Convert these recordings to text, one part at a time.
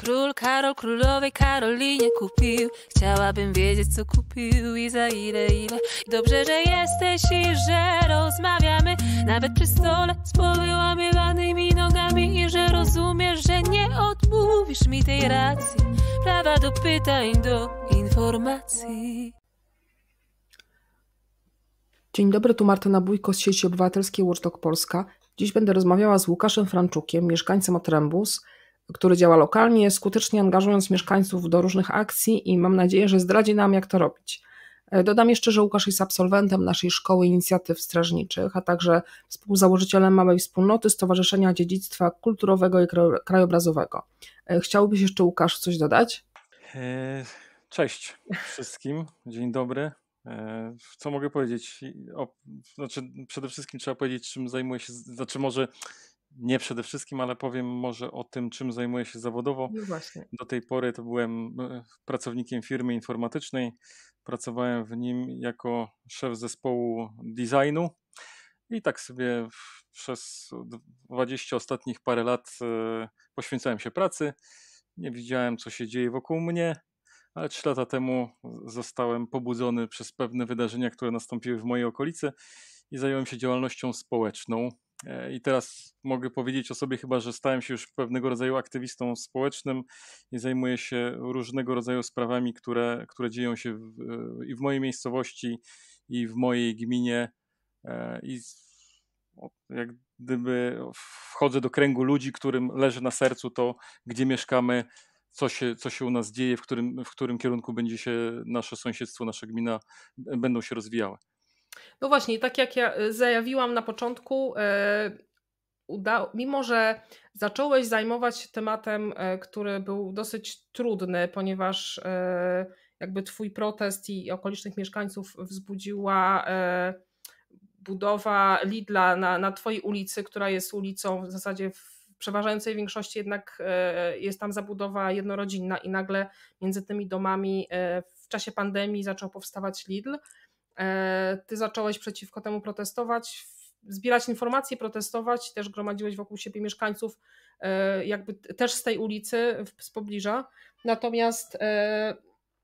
Król Karol królowej Karolinie kupił. Chciałabym wiedzieć co kupił i za ile ile. Dobrze, że jesteś i że rozmawiamy. Nawet przy stole z powyłamywanymi nogami. I że rozumiesz, że nie odmówisz mi tej racji. Prawa do pytań, do informacji. Dzień dobry, tu Martyna Bójko z sieci obywatelskiej Watchdog Polska. Dziś będę rozmawiała z Łukaszem Franczukiem, mieszkańcem Otrębus, który działa lokalnie, skutecznie angażując mieszkańców do różnych akcji i mam nadzieję, że zdradzi nam, jak to robić. E, dodam jeszcze, że Łukasz jest absolwentem naszej Szkoły Inicjatyw Strażniczych, a także współzałożycielem małej wspólnoty Stowarzyszenia Dziedzictwa Kulturowego i Krajobrazowego. E, chciałbyś jeszcze, Łukasz, coś dodać? E, cześć wszystkim, dzień dobry. Co mogę powiedzieć? O, znaczy, przede wszystkim trzeba powiedzieć, czym zajmuję się, znaczy może nie przede wszystkim, ale powiem może o tym, czym zajmuję się zawodowo. No Do tej pory to byłem e, pracownikiem firmy informatycznej. Pracowałem w nim jako szef zespołu designu i tak sobie przez 20 ostatnich parę lat e, poświęcałem się pracy. Nie widziałem, co się dzieje wokół mnie, ale 3 lata temu zostałem pobudzony przez pewne wydarzenia, które nastąpiły w mojej okolicy i zająłem się działalnością społeczną. E, I teraz mogę powiedzieć o sobie chyba, że stałem się już pewnego rodzaju aktywistą społecznym i zajmuję się różnego rodzaju sprawami, które, które dzieją się w, i w mojej miejscowości, i w mojej gminie. E, I jak gdyby wchodzę do kręgu ludzi, którym leży na sercu to, gdzie mieszkamy, co się, co się u nas dzieje, w którym, w którym kierunku będzie się nasze sąsiedztwo, nasza gmina będą się rozwijały. No właśnie, tak jak ja y, zajawiłam na początku, e, mimo że zacząłeś zajmować się tematem, e, który był dosyć trudny, ponieważ jakby twój protest i okolicznych mieszkańców wzbudziła budowa Lidla na, na twojej ulicy, która jest ulicą w zasadzie w przeważającej większości jednak jest tam zabudowa jednorodzinna i nagle między tymi domami w czasie pandemii zaczął powstawać Lidl. E, ty zacząłeś przeciwko temu protestować, zbierać informacje, protestować, też gromadziłeś wokół siebie mieszkańców, e, jakby też z tej ulicy, z pobliża. Natomiast e,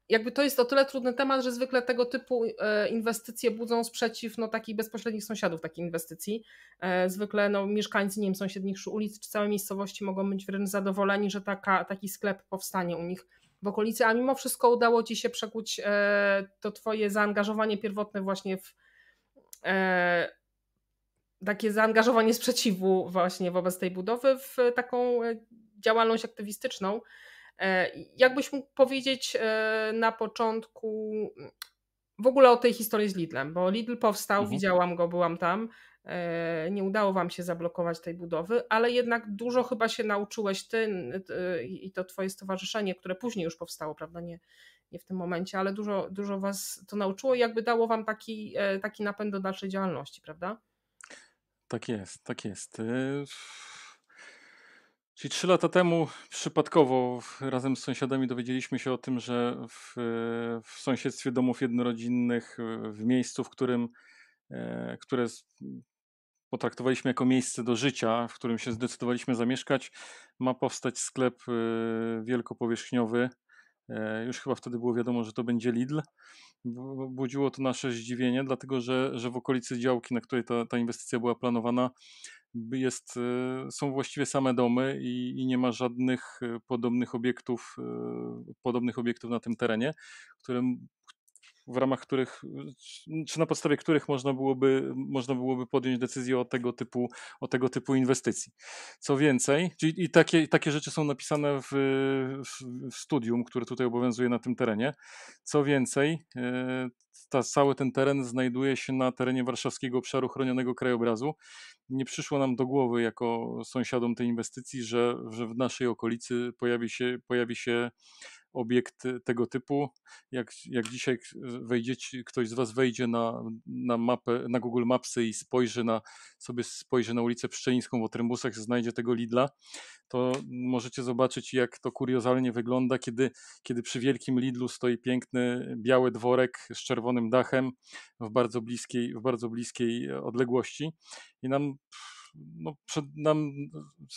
jakby to jest o tyle trudny temat, że zwykle tego typu inwestycje budzą sprzeciw no, takich bezpośrednich sąsiadów takich inwestycji. Zwykle no, mieszkańcy nie wiem, sąsiednich ulic czy całej miejscowości mogą być wręcz zadowoleni, że taka, taki sklep powstanie u nich w okolicy, a mimo wszystko udało Ci się przekuć e, to Twoje zaangażowanie pierwotne właśnie w e, takie zaangażowanie sprzeciwu właśnie wobec tej budowy w taką e, działalność aktywistyczną. Jakbyś mógł powiedzieć na początku w ogóle o tej historii z Lidlem, bo Lidl powstał, mhm. widziałam go, byłam tam. E, nie udało Wam się zablokować tej budowy, ale jednak dużo chyba się nauczyłeś Ty i to Twoje stowarzyszenie, które później już powstało, prawda? Nie, nie w tym momencie, ale dużo, dużo Was to nauczyło i jakby dało Wam taki, e, taki napęd do dalszej działalności, prawda? Tak jest, tak jest. E, czyli trzy lata temu przypadkowo razem z sąsiadami dowiedzieliśmy się o tym, że w, w sąsiedztwie domów jednorodzinnych, w miejscu, w którym które potraktowaliśmy jako miejsce do życia, w którym się zdecydowaliśmy zamieszkać, ma powstać sklep y, wielkopowierzchniowy. E, już chyba wtedy było wiadomo, że to będzie Lidl. Budziło to nasze zdziwienie, dlatego że, że w okolicy działki, na której ta, ta inwestycja była planowana, jest, y, są właściwie same domy i, i, nie ma żadnych y, podobnych obiektów, podobnych obiektów na tym terenie, które, w ramach których, czy na podstawie których można byłoby, można byłoby podjąć decyzję o tego typu, o tego typu inwestycji. Co więcej, i takie, takie rzeczy są napisane w, w studium, które tutaj obowiązuje na tym terenie. Co więcej, e, ta, cały ten teren znajduje się na terenie warszawskiego obszaru chronionego krajobrazu. Nie przyszło nam do głowy jako sąsiadom tej inwestycji, że, że w naszej okolicy pojawi się, pojawi się obiekt tego typu. Jak, jak dzisiaj wejdziecie, ktoś z Was wejdzie na, na mapę, na Google Mapsy i spojrzy na, sobie spojrzy na ulicę Pszczelińską w Otrębusach, znajdzie tego Lidla, to możecie zobaczyć, jak to kuriozalnie wygląda, kiedy, kiedy przy wielkim Lidlu stoi piękny biały dworek z czerwonym dachem w bardzo bliskiej, w bardzo bliskiej odległości. I nam no, przed nam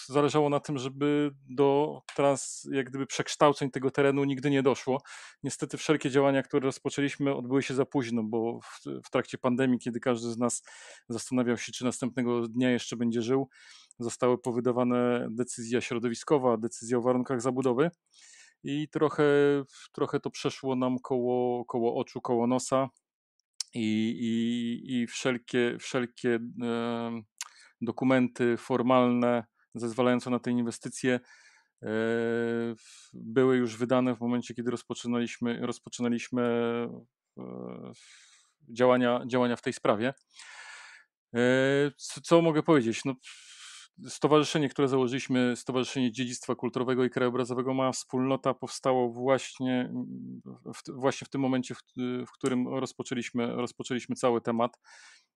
zależało na tym, żeby do trans, jak gdyby przekształceń tego terenu nigdy nie doszło. Niestety wszelkie działania, które rozpoczęliśmy, odbyły się za późno, bo w, w trakcie pandemii, kiedy każdy z nas zastanawiał się, czy następnego dnia jeszcze będzie żył, zostały powydawane decyzja środowiskowa, decyzja o warunkach zabudowy i trochę, trochę to przeszło nam koło, koło oczu, koło nosa i, i, i wszelkie, wszelkie dokumenty formalne zezwalające na te inwestycje e, były już wydane w momencie, kiedy rozpoczynaliśmy, rozpoczynaliśmy e, działania, działania w tej sprawie. E, co, co mogę powiedzieć? No, stowarzyszenie, które założyliśmy, Stowarzyszenie Dziedzictwa Kulturowego i Krajobrazowego Ma Wspólnota powstało właśnie w, właśnie w tym momencie, w, w, którym rozpoczęliśmy, rozpoczęliśmy cały temat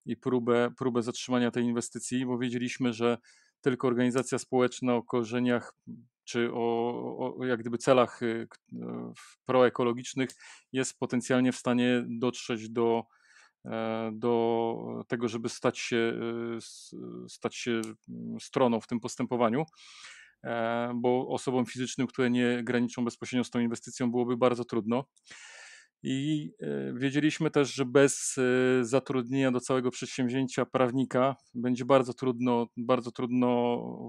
i próbę, próbę zatrzymania tej inwestycji, bo wiedzieliśmy, że tylko organizacja społeczna o korzeniach czy o, o jak gdyby celach y, proekologicznych jest potencjalnie w stanie dotrzeć do E, do tego, żeby stać się, e, stać się mm, stroną w tym postępowaniu, e, bo osobom fizycznym, które nie graniczą bezpośrednio z tą inwestycją, byłoby bardzo trudno. I wiedzieliśmy też, że bez zatrudnienia do całego przedsięwzięcia prawnika będzie bardzo trudno, bardzo trudno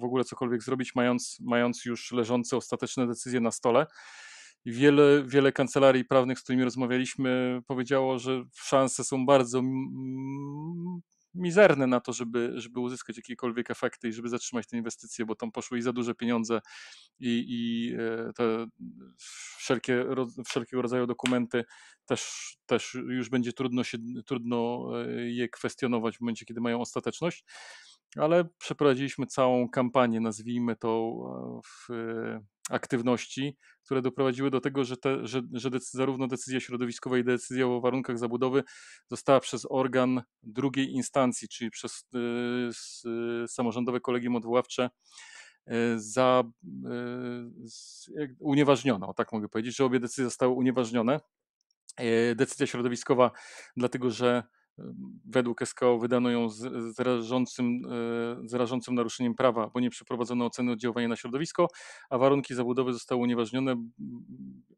w ogóle cokolwiek zrobić, mając, mając już leżące ostateczne decyzje na stole. Wiele, wiele kancelarii prawnych, z którymi rozmawialiśmy, powiedziało, że szanse są bardzo mizerne na to, żeby, żeby uzyskać jakiekolwiek efekty i żeby zatrzymać te inwestycje, bo tam poszły i za duże pieniądze i, i e, te wszelkie, wszelkiego rodzaju dokumenty też, też już będzie trudno, się, trudno e, je kwestionować w momencie, kiedy mają ostateczność ale przeprowadziliśmy całą kampanię, nazwijmy to, e, w aktywności, które doprowadziły do tego, że, te, że, że decyzja, zarówno decyzja środowiskowa i decyzja o warunkach zabudowy została przez organ drugiej instancji, czyli przez y, y, samorządowe kolegium odwoławcze za, unieważniona, tak mogę powiedzieć, że obie decyzje zostały unieważnione. Decyzja środowiskowa, dlatego że według SKO wydano ją z, rażącym, e, z rażącym naruszeniem prawa, bo nie przeprowadzono oceny oddziaływania na środowisko, a warunki zabudowy zostały unieważnione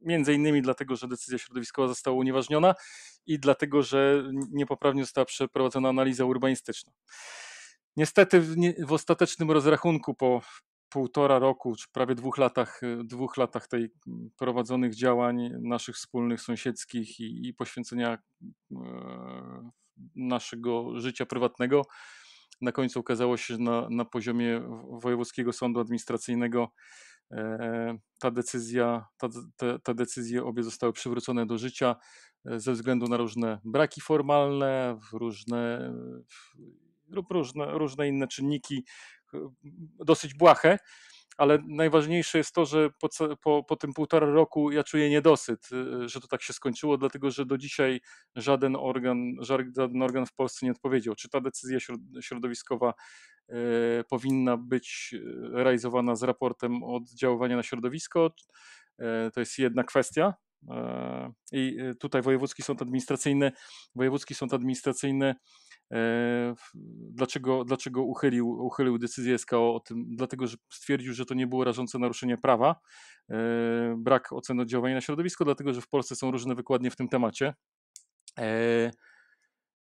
między innymi dlatego, że decyzja środowiskowa została unieważniona i dlatego, że niepoprawnie została przeprowadzona analiza urbanistyczna. Niestety w, nie, w ostatecznym rozrachunku po półtora roku, czy prawie dwóch latach, dwóch latach tej prowadzonych działań naszych wspólnych, sąsiedzkich i, i poświęcenia e, naszego życia prywatnego. Na końcu okazało się, że na, na poziomie Wojewódzkiego Sądu Administracyjnego e, ta decyzja, ta, te, te decyzje obie zostały przywrócone do życia e, ze względu na różne braki formalne, różne, różne, różne inne czynniki, dosyć błahe ale najważniejsze jest to, że po, po, po tym półtora roku ja czuję niedosyt, y, że to tak się skończyło, dlatego że do dzisiaj żaden organ, żaden organ w Polsce nie odpowiedział, czy ta decyzja środowiskowa y, powinna być y, realizowana z raportem oddziaływania na środowisko. To jest jedna kwestia. I tutaj Wojewódzki Sąd Administracyjny, Wojewódzki Sąd Administracyjny E, dlaczego, dlaczego uchylił, uchylił decyzję SKO o tym? Dlatego, że stwierdził, że to nie było rażące naruszenie prawa, e, brak oceny oddziaływania na środowisko, dlatego, że w Polsce są różne wykładnie w tym temacie. E,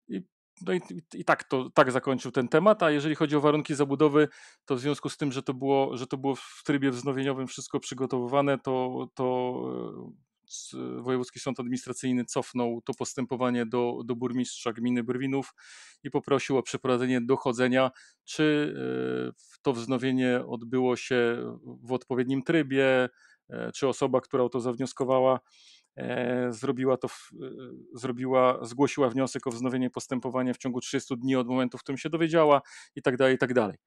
I, no i, i, tak, to, tak zakończył ten temat, a jeżeli chodzi o warunki zabudowy, to w związku z tym, że to było, że to było w trybie wznowieniowym wszystko przygotowywane, to, to Wojewódzki Sąd Administracyjny cofnął to postępowanie do, do burmistrza gminy Brwinów i poprosił o przeprowadzenie dochodzenia, czy e, to wznowienie odbyło się w odpowiednim trybie, e, czy osoba, która o to zawnioskowała, zrobiła to, zrobiła, zgłosiła wniosek o wznowienie postępowania w ciągu 30 dni od momentu, w którym się dowiedziała i tak dalej, i tak dalej.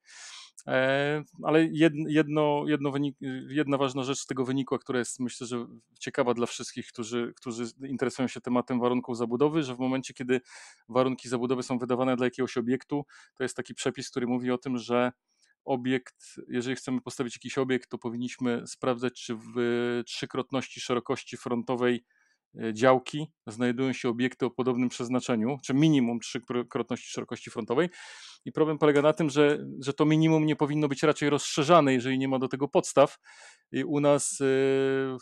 E, ale jedno, jedno wynik, jedna ważna rzecz z tego wyniku, która jest myślę, że ciekawa dla wszystkich, którzy, którzy interesują się tematem warunków zabudowy, że w momencie, kiedy warunki zabudowy są wydawane dla jakiegoś obiektu, to jest taki przepis, który mówi o tym, że obiekt, jeżeli chcemy postawić jakiś obiekt, to powinniśmy sprawdzać, czy w trzykrotności szerokości frontowej e, działki znajdują się obiekty o podobnym przeznaczeniu, czy minimum trzykrotności szerokości frontowej. I problem polega na tym, że, że to minimum nie powinno być raczej rozszerzane, jeżeli nie ma do tego podstaw. I u nas y,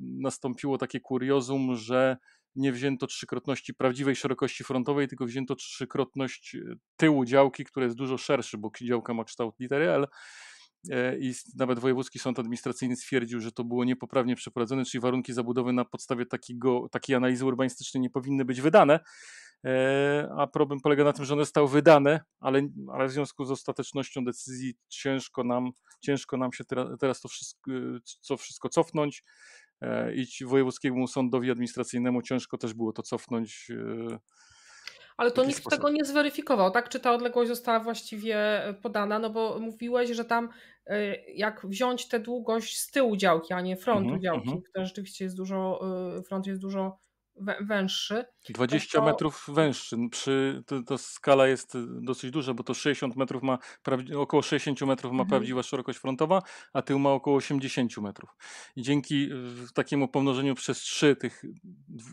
nastąpiło takie kuriozum, że nie wzięto trzykrotności prawdziwej szerokości frontowej, tylko wzięto trzykrotność tyłu działki, które jest dużo szerszy, bo działka ma kształt litery L E, i nawet Wojewódzki Sąd Administracyjny stwierdził, że to było niepoprawnie przeprowadzone, czyli warunki zabudowy na podstawie takiego, takiej analizy urbanistycznej nie powinny być wydane. E, a problem polega na tym, że one zostały wydane, ale, ale w związku z ostatecznością decyzji ciężko nam, ciężko nam się teraz to wszystko, co wszystko cofnąć e, i wojewódzkiemu sądowi administracyjnemu ciężko też było to cofnąć ale to nikt sposób. tego nie zweryfikował, tak? Czy ta odległość została właściwie e, podana? No bo mówiłeś, że tam e, jak wziąć tę długość z tyłu działki, a nie frontu mm -hmm, działki, mm -hmm. rzeczywiście jest dużo, e, front jest dużo węższy. 20 to... metrów węższy. Przy, to, to, skala jest dosyć duża, bo to 60 metrów ma, około 60 metrów ma mhm. prawdziwa szerokość frontowa, a tył ma około 80 metrów. I dzięki takiemu pomnożeniu przez 3 tych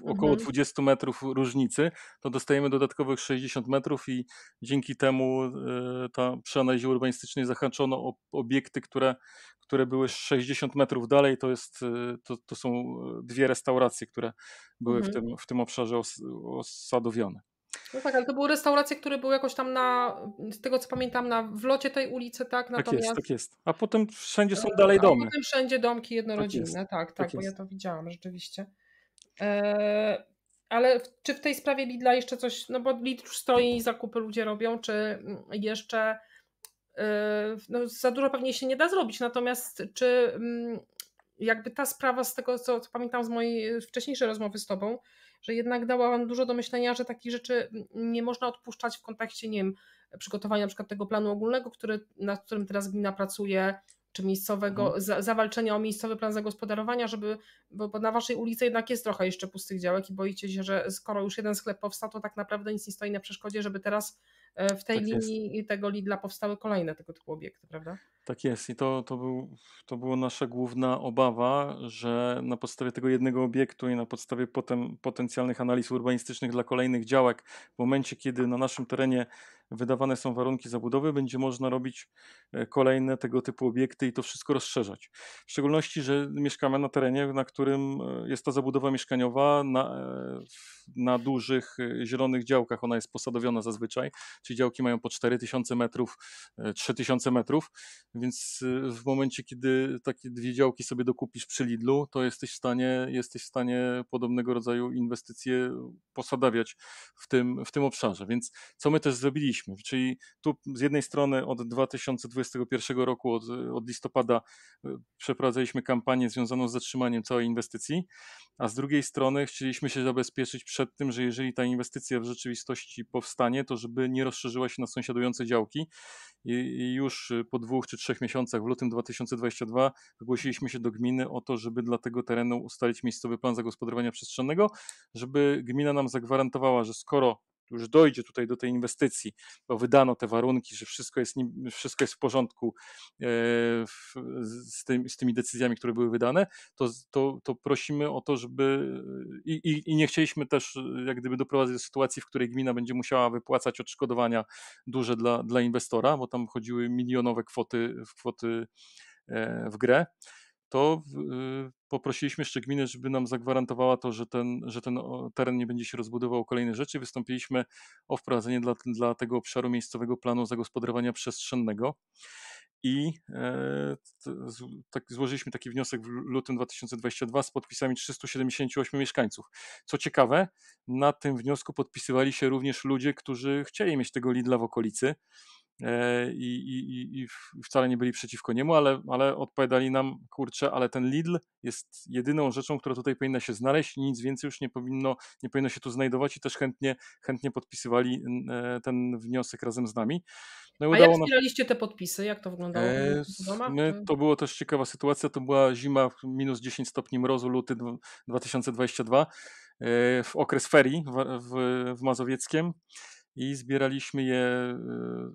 około mhm. 20 metrów różnicy, to dostajemy dodatkowych 60 metrów i dzięki temu y, ta, przy analizie urbanistycznej zahaczono o obiekty, które, które były 60 metrów dalej, to, jest, y, to, to są y, dwie restauracje, które były mhm. w, tym, w tym obszarze os, osadowione. No tak, ale to były restauracje, które były jakoś tam na, z tego co pamiętam, na wlocie tej ulicy, tak? Natomiast... Tak jest, tak jest. A potem wszędzie są dalej domy. A potem wszędzie domki jednorodzinne, tak, tak, tak, tak bo ja to widziałam rzeczywiście. E, ale czy w tej sprawie Lidla jeszcze coś, no bo Lidl już stoi, zakupy ludzie robią, czy mm, jeszcze Yy, no, za dużo pewnie się nie da zrobić. Natomiast czy mm, jakby ta sprawa z tego, co, co pamiętam z mojej wcześniejszej rozmowy z tobą, że jednak dała wam dużo do myślenia, że takich rzeczy nie można odpuszczać w kontekście, nie wiem, przygotowania na przykład tego planu ogólnego, który, nad którym teraz gmina pracuje, czy miejscowego, mhm. za, zawalczenia o miejscowy plan zagospodarowania, żeby, bo, bo, na waszej ulicy jednak jest trochę jeszcze pustych działek i boicie się, że skoro już jeden sklep powstał, to tak naprawdę nic nie stoi na przeszkodzie, żeby teraz E, w tej tak linii jest. tego Lidla powstały kolejne tego typu obiekty, prawda? Tak jest i to, to, był, to była nasza główna obawa, że na podstawie tego jednego obiektu i na podstawie potem potencjalnych analiz urbanistycznych dla kolejnych działek, w momencie kiedy na naszym terenie wydawane są warunki zabudowy, będzie można robić e, kolejne tego typu obiekty i to wszystko rozszerzać. W szczególności, że mieszkamy na terenie, na którym e, jest ta zabudowa mieszkaniowa na, e, na dużych zielonych działkach. Ona jest posadowiona zazwyczaj, czyli działki mają po 4000 metrów, 3000 metrów, więc w momencie, kiedy takie dwie działki sobie dokupisz przy Lidlu, to jesteś w stanie, jesteś w stanie podobnego rodzaju inwestycje posadawiać w tym, w tym obszarze. Więc co my też zrobiliśmy? Czyli tu z jednej strony od 2021 roku, od, od listopada, e, przeprowadzaliśmy kampanię związaną z zatrzymaniem całej inwestycji, a z drugiej strony chcieliśmy się zabezpieczyć przed tym, że jeżeli ta inwestycja w rzeczywistości powstanie, to żeby nie rozszerzyła się na sąsiadujące działki. I, i już po dwóch czy trzech miesiącach, w lutym 2022, zgłosiliśmy się do gminy o to, żeby dla tego terenu ustalić miejscowy plan zagospodarowania przestrzennego, żeby gmina nam zagwarantowała, że skoro już dojdzie tutaj do tej inwestycji, bo wydano te warunki, że wszystko jest, wszystko jest w porządku e, z, tym, z tymi decyzjami, które były wydane, to, to, to prosimy o to, żeby i, i, i, nie chcieliśmy też jak gdyby doprowadzić do sytuacji, w której gmina będzie musiała wypłacać odszkodowania duże dla, dla inwestora, bo tam chodziły milionowe kwoty, kwoty e, w grę to y, poprosiliśmy jeszcze gminę, żeby nam zagwarantowała to, że ten, że ten teren nie będzie się rozbudował kolejne rzeczy. Wystąpiliśmy o wprowadzenie dla, dla tego obszaru miejscowego planu zagospodarowania przestrzennego. I e, tak, złożyliśmy taki wniosek w lutym 2022 z podpisami 378 mieszkańców. Co ciekawe, na tym wniosku podpisywali się również ludzie, którzy chcieli mieć tego Lidla w okolicy. E, i, i, i wcale nie byli przeciwko niemu, ale, ale odpowiadali nam, kurczę, ale ten Lidl jest jedyną rzeczą, która tutaj powinna się znaleźć, nic więcej już nie powinno, nie powinno się tu znajdować i też chętnie, chętnie podpisywali e, ten wniosek razem z nami. No, A jak zbieraliście te podpisy? Jak to wyglądało? E, my, to była też ciekawa sytuacja, to była zima, minus 10 stopni mrozu, luty 2022, w okres ferii w, w, w Mazowieckiem i zbieraliśmy je,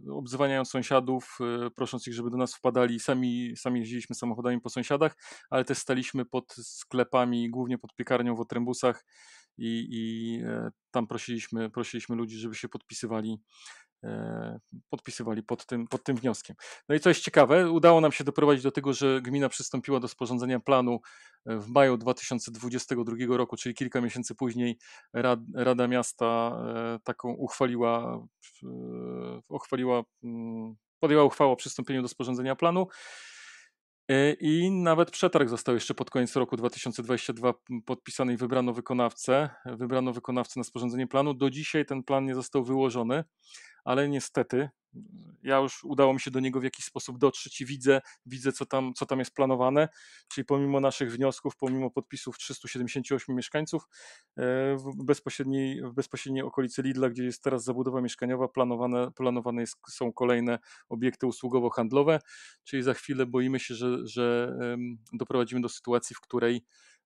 e, obzwaniając sąsiadów, e, prosząc ich, żeby do nas wpadali. Sami, sami jeździliśmy samochodami po sąsiadach, ale też staliśmy pod sklepami, głównie pod piekarnią w Otrębusach i, i e, tam prosiliśmy, prosiliśmy ludzi, żeby się podpisywali podpisywali pod tym, pod tym wnioskiem. No i co jest ciekawe, udało nam się doprowadzić do tego, że gmina przystąpiła do sporządzenia planu w maju 2022 roku, czyli kilka miesięcy później Rada Miasta e, taką uchwaliła, uchwaliła mm, podjęła uchwałę o przystąpieniu do sporządzenia planu. E, I nawet przetarg został jeszcze pod koniec roku 2022 podpisany i wybrano wykonawcę. Wybrano wykonawcę na sporządzenie planu. Do dzisiaj ten plan nie został wyłożony ale niestety ja już udało mi się do niego w jakiś sposób dotrzeć i widzę, widzę co, tam, co tam jest planowane. Czyli pomimo naszych wniosków, pomimo podpisów 378 mieszkańców, e, w bezpośredniej, w bezpośredniej okolicy Lidla, gdzie jest teraz zabudowa mieszkaniowa, planowane, planowane jest, są kolejne obiekty usługowo-handlowe. Czyli za chwilę boimy się, że, że doprowadzimy do sytuacji, w której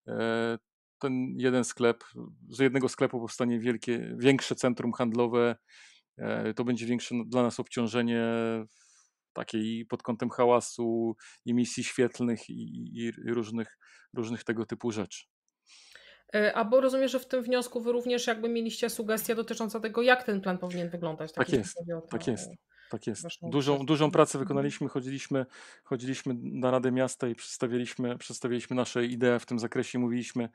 e, ten jeden sklep, z jednego sklepu powstanie wielkie, większe centrum handlowe to będzie większe dla nas obciążenie takiej pod kątem hałasu, emisji świetlnych i, i różnych, różnych tego typu rzeczy. E, a bo rozumiem, że w tym wniosku wy również jakby mieliście sugestie dotyczące tego, jak ten plan powinien wyglądać. Tak jest, tak jest. Tak jest. Dużą, dużą pracę wykonaliśmy, chodziliśmy, chodziliśmy na Radę Miasta i przedstawiliśmy, przedstawiliśmy nasze idee w tym zakresie, mówiliśmy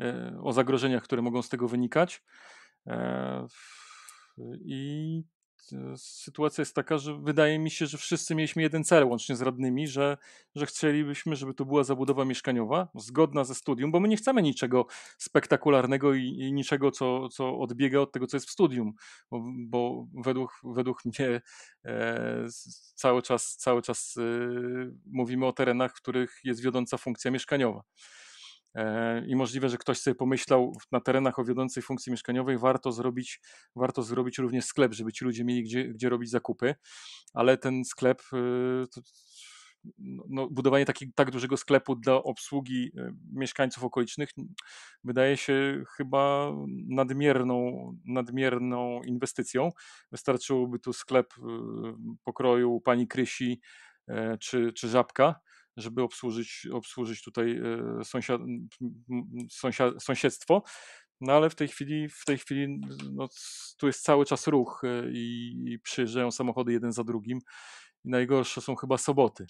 e, o zagrożeniach, które mogą z tego wynikać. I sytuacja jest taka, że wydaje mi się, że wszyscy mieliśmy jeden cel, łącznie z radnymi, że, że chcielibyśmy, żeby to była zabudowa mieszkaniowa, zgodna ze studium, bo my nie chcemy niczego spektakularnego i, i niczego, co, co odbiega od tego, co jest w studium, bo, bo według, według mnie e, cały czas, cały czas e, mówimy o terenach, w których jest wiodąca funkcja mieszkaniowa. E, i możliwe, że ktoś sobie pomyślał na terenach o wiodącej funkcji mieszkaniowej warto zrobić, warto zrobić również sklep, żeby ci ludzie mieli gdzie, gdzie robić zakupy, ale ten sklep, y, to, no, no, budowanie taki, tak dużego sklepu dla obsługi y, mieszkańców okolicznych wydaje się chyba nadmierną, nadmierną inwestycją. Wystarczyłoby tu sklep y, pokroju pani Krysi czy, czy Żabka, żeby obsłużyć, obsłużyć tutaj e, sąsiad, sąsiad, sąsiedztwo. No ale w tej chwili, w tej chwili no, tu jest cały czas ruch e, i, i przyjeżdżają samochody jeden za drugim. I najgorsze są chyba soboty.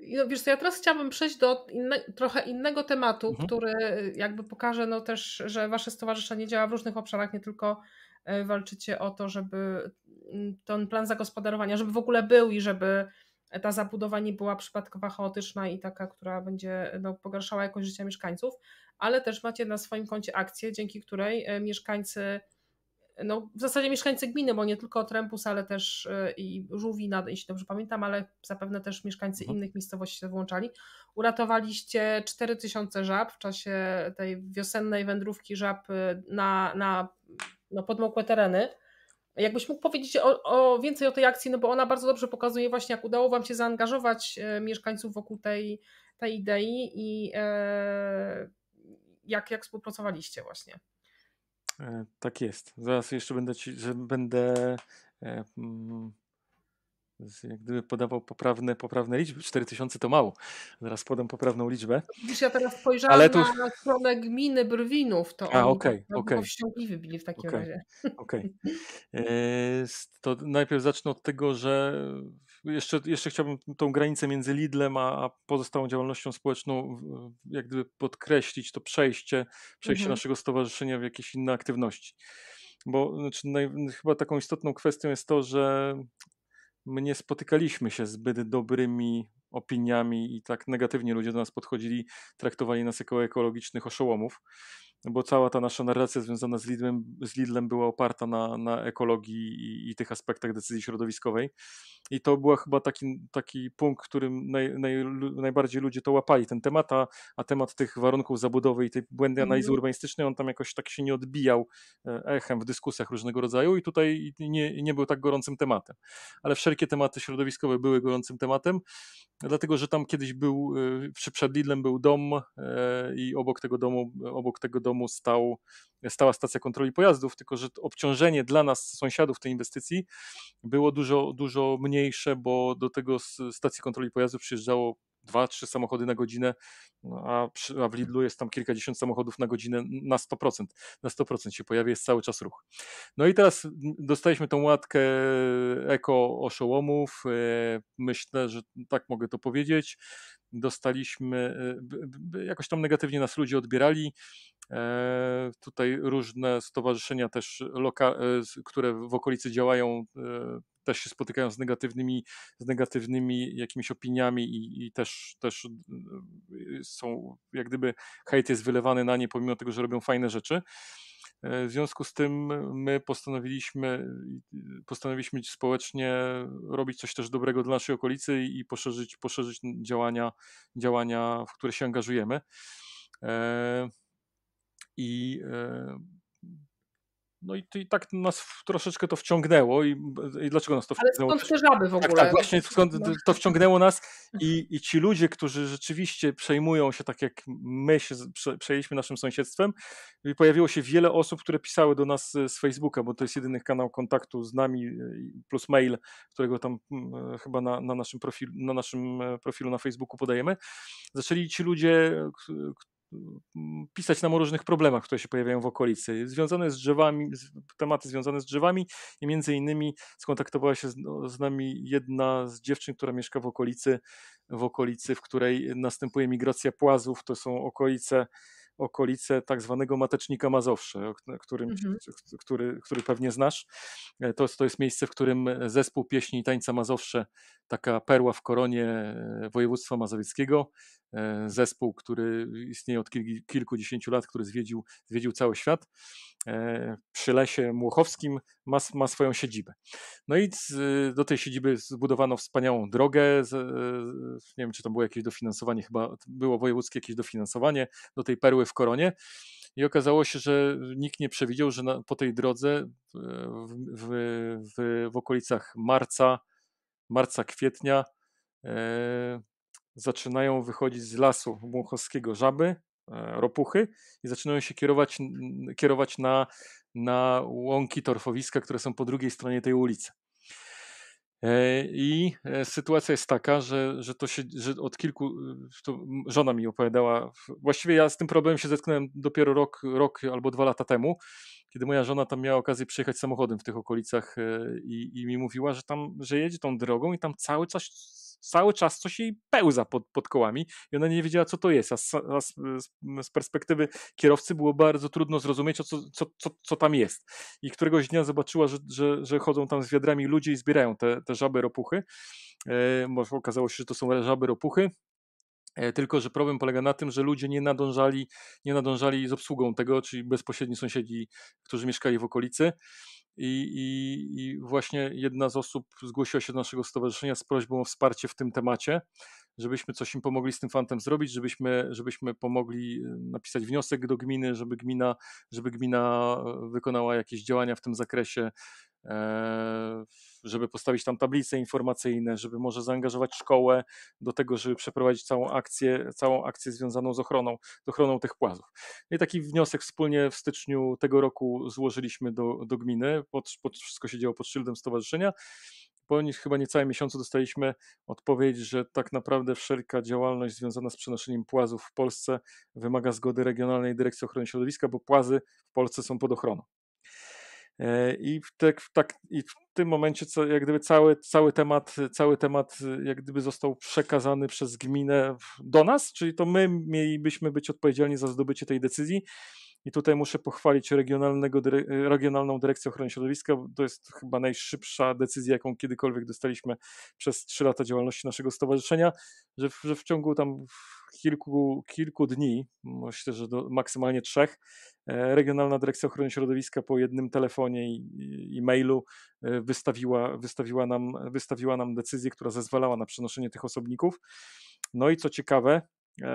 No, wiesz co, ja teraz chciałabym przejść do inne, trochę innego tematu, mhm. który jakby pokaże no też, że wasze stowarzyszenie działa w różnych obszarach, nie tylko e, walczycie o to, żeby ten plan zagospodarowania, żeby w ogóle był i żeby ta zabudowa nie była przypadkowa, chaotyczna i taka, która będzie no, pogarszała jakość życia mieszkańców, ale też macie na swoim koncie akcję, dzięki której e, mieszkańcy, no w zasadzie mieszkańcy gminy, bo nie tylko Trempus, ale też e, i Żółwina, jeśli dobrze pamiętam, ale zapewne też mieszkańcy mhm. innych miejscowości się włączali, uratowaliście 4000 żab w czasie tej wiosennej wędrówki żab e, na, na no, podmokłe tereny Jakbyś mógł powiedzieć o, o, więcej o tej akcji, no bo ona bardzo dobrze pokazuje właśnie, jak udało Wam się zaangażować e, mieszkańców wokół tej, tej idei i e, jak, jak współpracowaliście właśnie. E, tak jest. Zaraz jeszcze będę ci, że będę e, mm, jak gdyby podawał poprawne, poprawne liczby. 4000 to mało. Zaraz podam poprawną liczbę. Widzisz, ja teraz spojrzałam Ale tu... na stronę gminy Brwinów, to A, oni okay, tak okay. byli w takim okay, razie. Okej. Okay. E, to najpierw zacznę od tego, że jeszcze, jeszcze chciałbym tą granicę między Lidlem a, a pozostałą działalnością społeczną jak gdyby podkreślić to przejście, przejście mhm. naszego stowarzyszenia w jakieś inne aktywności. Bo znaczy, naj, chyba taką istotną kwestią jest to, że my nie spotykaliśmy się zbyt dobrymi opiniami i tak negatywnie ludzie do nas podchodzili, traktowali nas jako ekologicznych oszołomów bo cała ta nasza narracja związana z Lidlem, z Lidlem była oparta na, na ekologii i, i, tych aspektach decyzji środowiskowej. I to był chyba taki, taki punkt, którym naj, naj, najbardziej ludzie to łapali, ten temat, a, a temat tych warunków zabudowy i tej błędnej analizy mm. urbanistycznej, on tam jakoś tak się nie odbijał e, echem w dyskusjach różnego rodzaju i tutaj nie, nie był tak gorącym tematem. Ale wszelkie tematy środowiskowe były gorącym tematem, dlatego, że tam kiedyś był, e, przy przed Lidlem był dom e, i obok tego domu, obok tego domu stał, stała stacja kontroli pojazdów, tylko że obciążenie dla nas, sąsiadów tej inwestycji było dużo, dużo mniejsze, bo do tego stacji kontroli pojazdów przyjeżdżało dwa, trzy samochody na godzinę, no, a, przy, a w Lidlu jest tam kilkadziesiąt samochodów na godzinę na 100%. Na 100% się pojawia, jest cały czas ruch. No i teraz dostaliśmy tą łatkę eko oszołomów. E, myślę, że tak mogę to powiedzieć. Dostaliśmy, e, jakoś tam negatywnie nas ludzie odbierali. E, tutaj różne stowarzyszenia też, loka, które w okolicy działają, też się spotykają z negatywnymi, z negatywnymi jakimiś opiniami i, i też, też y, są, jak gdyby hejt jest wylewany na nie, pomimo tego, że robią fajne rzeczy. E, w związku z tym my postanowiliśmy, postanowiliśmy społecznie robić coś też dobrego dla naszej okolicy i poszerzyć, poszerzyć działania, działania, w które się angażujemy. E, I e, no i, i, tak nas troszeczkę to wciągnęło i, i dlaczego nas to wciągnęło? Ale skąd te żaby w ogóle? Tak, tak właśnie skąd no. to wciągnęło nas i, i ci ludzie, którzy rzeczywiście przejmują się tak jak my się przejęliśmy naszym sąsiedztwem i pojawiło się wiele osób, które pisały do nas z Facebooka, bo to jest jedyny kanał kontaktu z nami plus mail, którego tam mm, chyba na, na, naszym, profil, na naszym e, profilu na Facebooku podajemy. Zaczęli ci ludzie, pisać nam o różnych problemach, które się pojawiają w okolicy, związane z drzewami, tematy związane z drzewami i między innymi skontaktowała się z, no, z nami jedna z dziewczyn, która mieszka w okolicy, w okolicy, w której następuje migracja płazów, to są okolice okolice tak zwanego Matecznika Mazowsze, którym, mhm. który, który pewnie znasz. E, to, to jest miejsce, w którym zespół pieśni i tańca Mazowsze, taka perła w koronie e, województwa mazowieckiego, e, zespół, który istnieje od kilkudziesięciu lat, który zwiedził, zwiedził cały świat, przy Lesie Młochowskim ma, ma swoją siedzibę. No i do tej siedziby zbudowano wspaniałą drogę, nie wiem czy to było jakieś dofinansowanie, chyba było wojewódzkie jakieś dofinansowanie do tej perły w koronie. I okazało się, że nikt nie przewidział, że na, po tej drodze w, w, w, w okolicach marca, marca, kwietnia e, zaczynają wychodzić z lasu Muchowskiego żaby, e, ropuchy i zaczynają się kierować, kierować na, na łąki torfowiska, które są po drugiej stronie tej ulicy. E, I e, sytuacja jest taka, że, że to się, że od kilku, to żona mi opowiadała, właściwie ja z tym problemem się zetknąłem dopiero rok, rok albo dwa lata temu, kiedy moja żona tam miała okazję przyjechać samochodem w tych okolicach e, i, i mi mówiła, że tam, że jedzie tą drogą i tam cały czas cały czas coś jej pełza pod, pod kołami i ona nie wiedziała, co to jest. A z, a z, z perspektywy kierowcy było bardzo trudno zrozumieć, co, co, co, co tam jest. I któregoś dnia zobaczyła, że, że, że chodzą tam z wiadrami ludzie i zbierają te, te żaby ropuchy. E, okazało się, że to są żaby ropuchy. E, tylko, że problem polega na tym, że ludzie nie nadążali, nie nadążali z obsługą tego, czyli bezpośredni sąsiedzi, którzy mieszkali w okolicy. I, i, I, właśnie jedna z osób zgłosiła się do naszego stowarzyszenia z prośbą o wsparcie w tym temacie, żebyśmy coś im pomogli z tym fantem zrobić, żebyśmy, żebyśmy pomogli e, napisać wniosek do gminy, żeby gmina, żeby gmina e, wykonała jakieś działania w tym zakresie, żeby postawić tam tablice informacyjne, żeby może zaangażować szkołę do tego, żeby przeprowadzić całą akcję, całą akcję związaną z ochroną, z ochroną tych płazów. No I taki wniosek wspólnie w styczniu tego roku złożyliśmy do, do gminy, pod, pod, wszystko się działo pod szyldem stowarzyszenia. Po chyba niecałym miesiącu dostaliśmy odpowiedź, że tak naprawdę wszelka działalność związana z przenoszeniem płazów w Polsce wymaga zgody Regionalnej Dyrekcji Ochrony Środowiska, bo płazy w Polsce są pod ochroną. E, I w, te, tak, I w tym momencie co, jak gdyby cały, cały, temat, cały temat jak gdyby został przekazany przez gminę do nas, czyli to my mielibyśmy być odpowiedzialni za zdobycie tej decyzji. I tutaj muszę pochwalić regionalnego, Regionalną Dyrekcję Ochrony Środowiska. To jest chyba najszybsza decyzja, jaką kiedykolwiek dostaliśmy przez trzy lata działalności naszego stowarzyszenia, że w, że w ciągu tam kilku, kilku dni, myślę, że do maksymalnie trzech, e, Regionalna Dyrekcja Ochrony Środowiska po jednym telefonie i, mailu e, wystawiła, wystawiła, nam, wystawiła nam decyzję, która zezwalała na przenoszenie tych osobników. No i co ciekawe,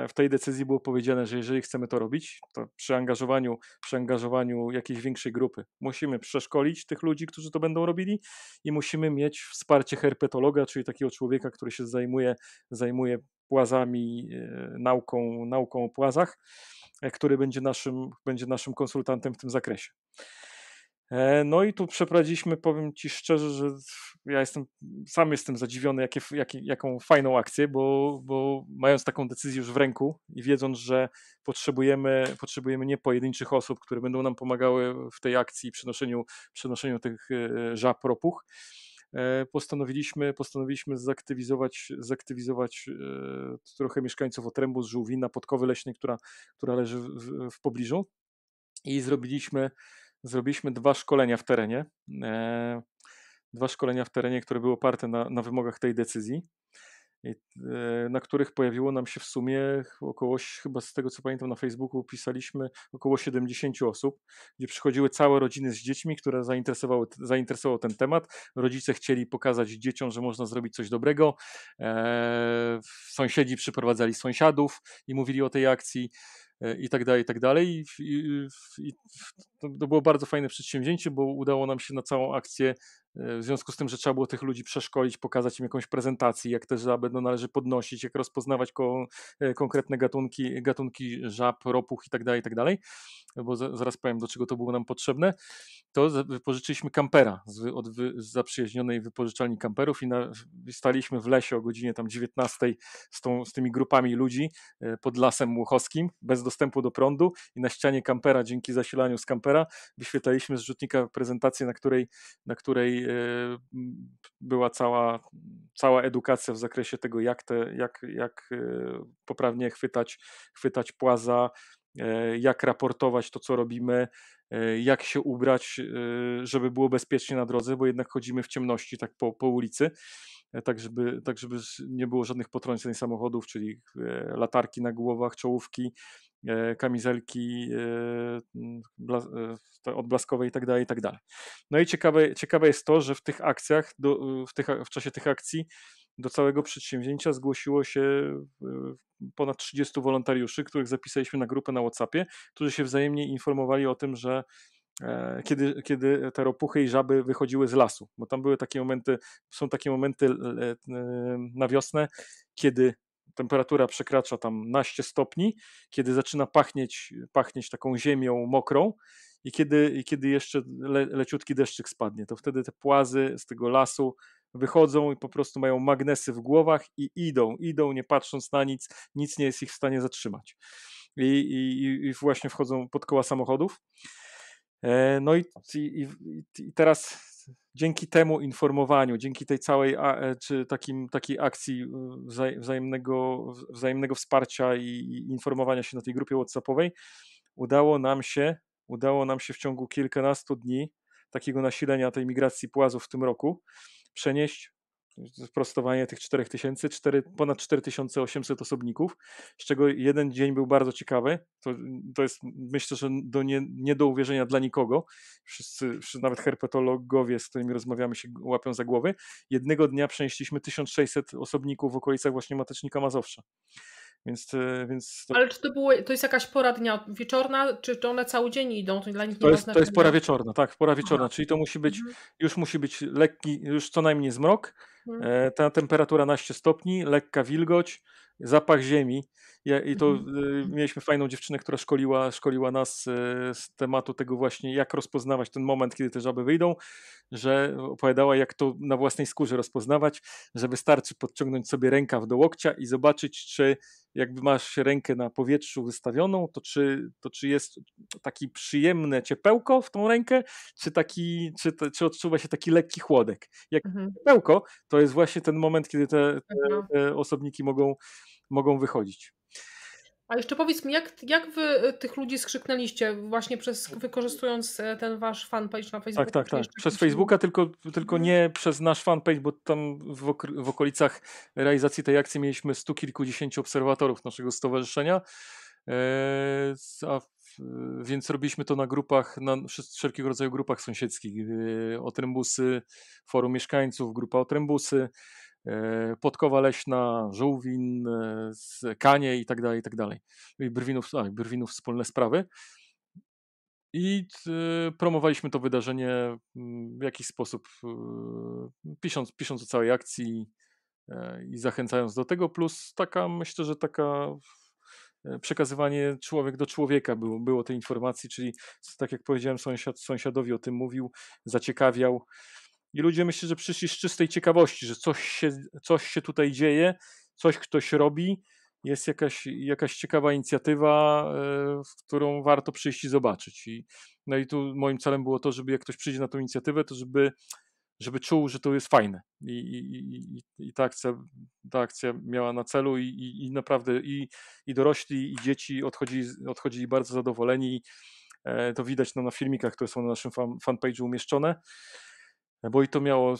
w tej decyzji było powiedziane, że jeżeli chcemy to robić, to przy angażowaniu, przy angażowaniu jakiejś większej grupy musimy przeszkolić tych ludzi, którzy to będą robili i musimy mieć wsparcie herpetologa, czyli takiego człowieka, który się zajmuje, zajmuje płazami, nauką, nauką o płazach, który będzie naszym, będzie naszym konsultantem w tym zakresie. E, no i tu przeprowadziliśmy, powiem Ci szczerze, że ja jestem, sam jestem zadziwiony, jakie, jaką fajną akcję, bo, bo mając taką decyzję już w ręku i wiedząc, że potrzebujemy, potrzebujemy nie pojedynczych osób, które będą nam pomagały w tej akcji przenoszeniu, przenoszeniu tych e, żab ropuch, e, postanowiliśmy, postanowiliśmy zaktywizować, zaktywizować trochę mieszkańców Otrębu z Żółwina, Podkowy Leśnej, która, która leży w, w pobliżu. I zrobiliśmy zrobiliśmy dwa szkolenia w terenie. E, dwa szkolenia w terenie, które były oparte na, na wymogach tej decyzji, e, na których pojawiło nam się w sumie około, chyba z tego co pamiętam na Facebooku pisaliśmy około 70 osób, gdzie przychodziły całe rodziny z dziećmi, które zainteresowały, zainteresował ten temat. Rodzice chcieli pokazać dzieciom, że można zrobić coś dobrego. E, sąsiedzi przyprowadzali sąsiadów i mówili o tej akcji i tak dalej, i tak dalej. I, i, i to było bardzo fajne przedsięwzięcie, bo udało nam się na całą akcję, e, w związku z tym, że trzeba było tych ludzi przeszkolić, pokazać im jakąś prezentację, jak te żaby no, należy podnosić, jak rozpoznawać ko, e, konkretne gatunki, gatunki żab, ropuch i tak dalej, i tak bo zaraz powiem, do czego to było nam potrzebne, to wypożyczyliśmy kampera z, od wy, z zaprzyjaźnionej wypożyczalni kamperów i na, staliśmy w lesie o godzinie tam 19 z, tą, z tymi grupami ludzi e, pod lasem łuchowskim, bez dostępu do prądu i na ścianie kampera, dzięki zasilaniu z kampera, wyświetlaliśmy z rzutnika prezentację, na której, na której e, była cała, cała edukacja w zakresie tego, jak, te, jak, jak e, poprawnie chwytać, chwytać płaza, e, jak raportować to, co robimy, jak się ubrać, żeby było bezpiecznie na drodze, bo jednak chodzimy w ciemności tak po, po ulicy, tak żeby, tak żeby nie było żadnych potrąceń samochodów, czyli latarki na głowach, czołówki, E, kamizelki e, e, odblaskowe i tak dalej, i tak. No i ciekawe, ciekawe jest to, że w tych akcjach, do, w, tych, w czasie tych akcji do całego przedsięwzięcia zgłosiło się ponad 30 wolontariuszy, których zapisaliśmy na grupę na WhatsAppie, którzy się wzajemnie informowali o tym, że kiedy, kiedy te ropuchy i żaby wychodziły z lasu, bo tam były takie momenty, są takie momenty na wiosnę, kiedy temperatura przekracza tam naście stopni, kiedy zaczyna pachnieć, pachnieć taką ziemią mokrą i kiedy, i kiedy jeszcze le, leciutki deszczyk spadnie, to wtedy te płazy z tego lasu wychodzą i po prostu mają magnesy w głowach i idą, idą nie patrząc na nic, nic nie jest ich w stanie zatrzymać. I, i, i właśnie wchodzą pod koła samochodów. E, no i, i, i teraz dzięki temu informowaniu, dzięki tej całej e, czy takim, takiej akcji wzajemnego, wzajemnego wsparcia i informowania się na tej grupie WhatsAppowej, udało nam się, udało nam się w ciągu kilkunastu dni takiego nasilenia tej migracji płazów w tym roku przenieść sprostowanie tych 4000, 4, ponad 4800 osobników, z czego jeden dzień był bardzo ciekawy. To, to jest myślę, że do nie, nie do uwierzenia dla nikogo. Wszyscy, nawet herpetologowie, z którymi rozmawiamy, się łapią za głowy. Jednego dnia przenieśliśmy 1600 osobników w okolicach właśnie Matecznika Mazowsza. Więc, e, więc to... Ale czy to, było, to jest jakaś pora dnia wieczorna, czy one cały dzień idą? To, dla nich to, jest, to jest pora wieczorna, tak, pora wieczorna, Aha. czyli to musi być, mhm. już musi być lekki, już co najmniej zmrok, mhm. e, ta temperatura naście stopni, lekka wilgoć, zapach ziemi. I to mhm. mieliśmy fajną dziewczynę, która szkoliła, szkoliła nas e, z tematu tego właśnie, jak rozpoznawać ten moment, kiedy te żaby wyjdą, że opowiadała, jak to na własnej skórze rozpoznawać, że wystarczy podciągnąć sobie rękaw do łokcia i zobaczyć, czy jakby masz rękę na powietrzu wystawioną, to czy, to czy jest taki przyjemne ciepełko w tą rękę, czy, taki, czy, czy odczuwa się taki lekki chłodek. Jak mhm. ciepełko, to jest właśnie ten moment, kiedy te, te, mhm. te osobniki mogą, mogą wychodzić. A jeszcze powiedz mi, jak, jak wy e, tych ludzi skrzyknęliście właśnie przez, wykorzystując e, ten wasz fanpage na Facebooku? Tak, tak, tak. Przez Facebooka, tylko, tylko mhm. nie przez nasz fanpage, bo tam w, w okolicach realizacji tej akcji mieliśmy stu kilkudziesięciu obserwatorów naszego stowarzyszenia. E, a więc robiliśmy to na grupach, na wszelkiego rodzaju grupach sąsiedzkich. Otrębusy, forum mieszkańców, grupa Otrębusy, E, Podkowa Leśna, Żółwin, Kanie i tak dalej, i tak dalej. I Brwinów, a, Brwinów wspólne sprawy. I promowaliśmy to wydarzenie mm, w jakiś sposób, pisząc, pisząc o całej akcji, i zachęcając do tego, plus taka, myślę, że taka przekazywanie człowiek do człowieka było, było tej informacji, czyli tak jak powiedziałem, sąsiad sąsiadowi o tym mówił, zaciekawiał. I ludzie myślę, że przyszli z czystej ciekawości, że coś się, coś się tutaj dzieje, coś ktoś robi, jest jakaś, jakaś ciekawa inicjatywa, e, w którą warto przyjść i zobaczyć. I, no i tu moim celem było to, żeby jak ktoś przyjdzie na tą inicjatywę, to żeby, żeby czuł, że to jest fajne. I, i, i, i ta, akcja, ta akcja miała na celu i, i, i naprawdę i, i dorośli, i dzieci odchodzili, odchodzili bardzo zadowoleni. E, to widać no, na filmikach, które są na naszym fan, fanpage'u umieszczone bo i to miało,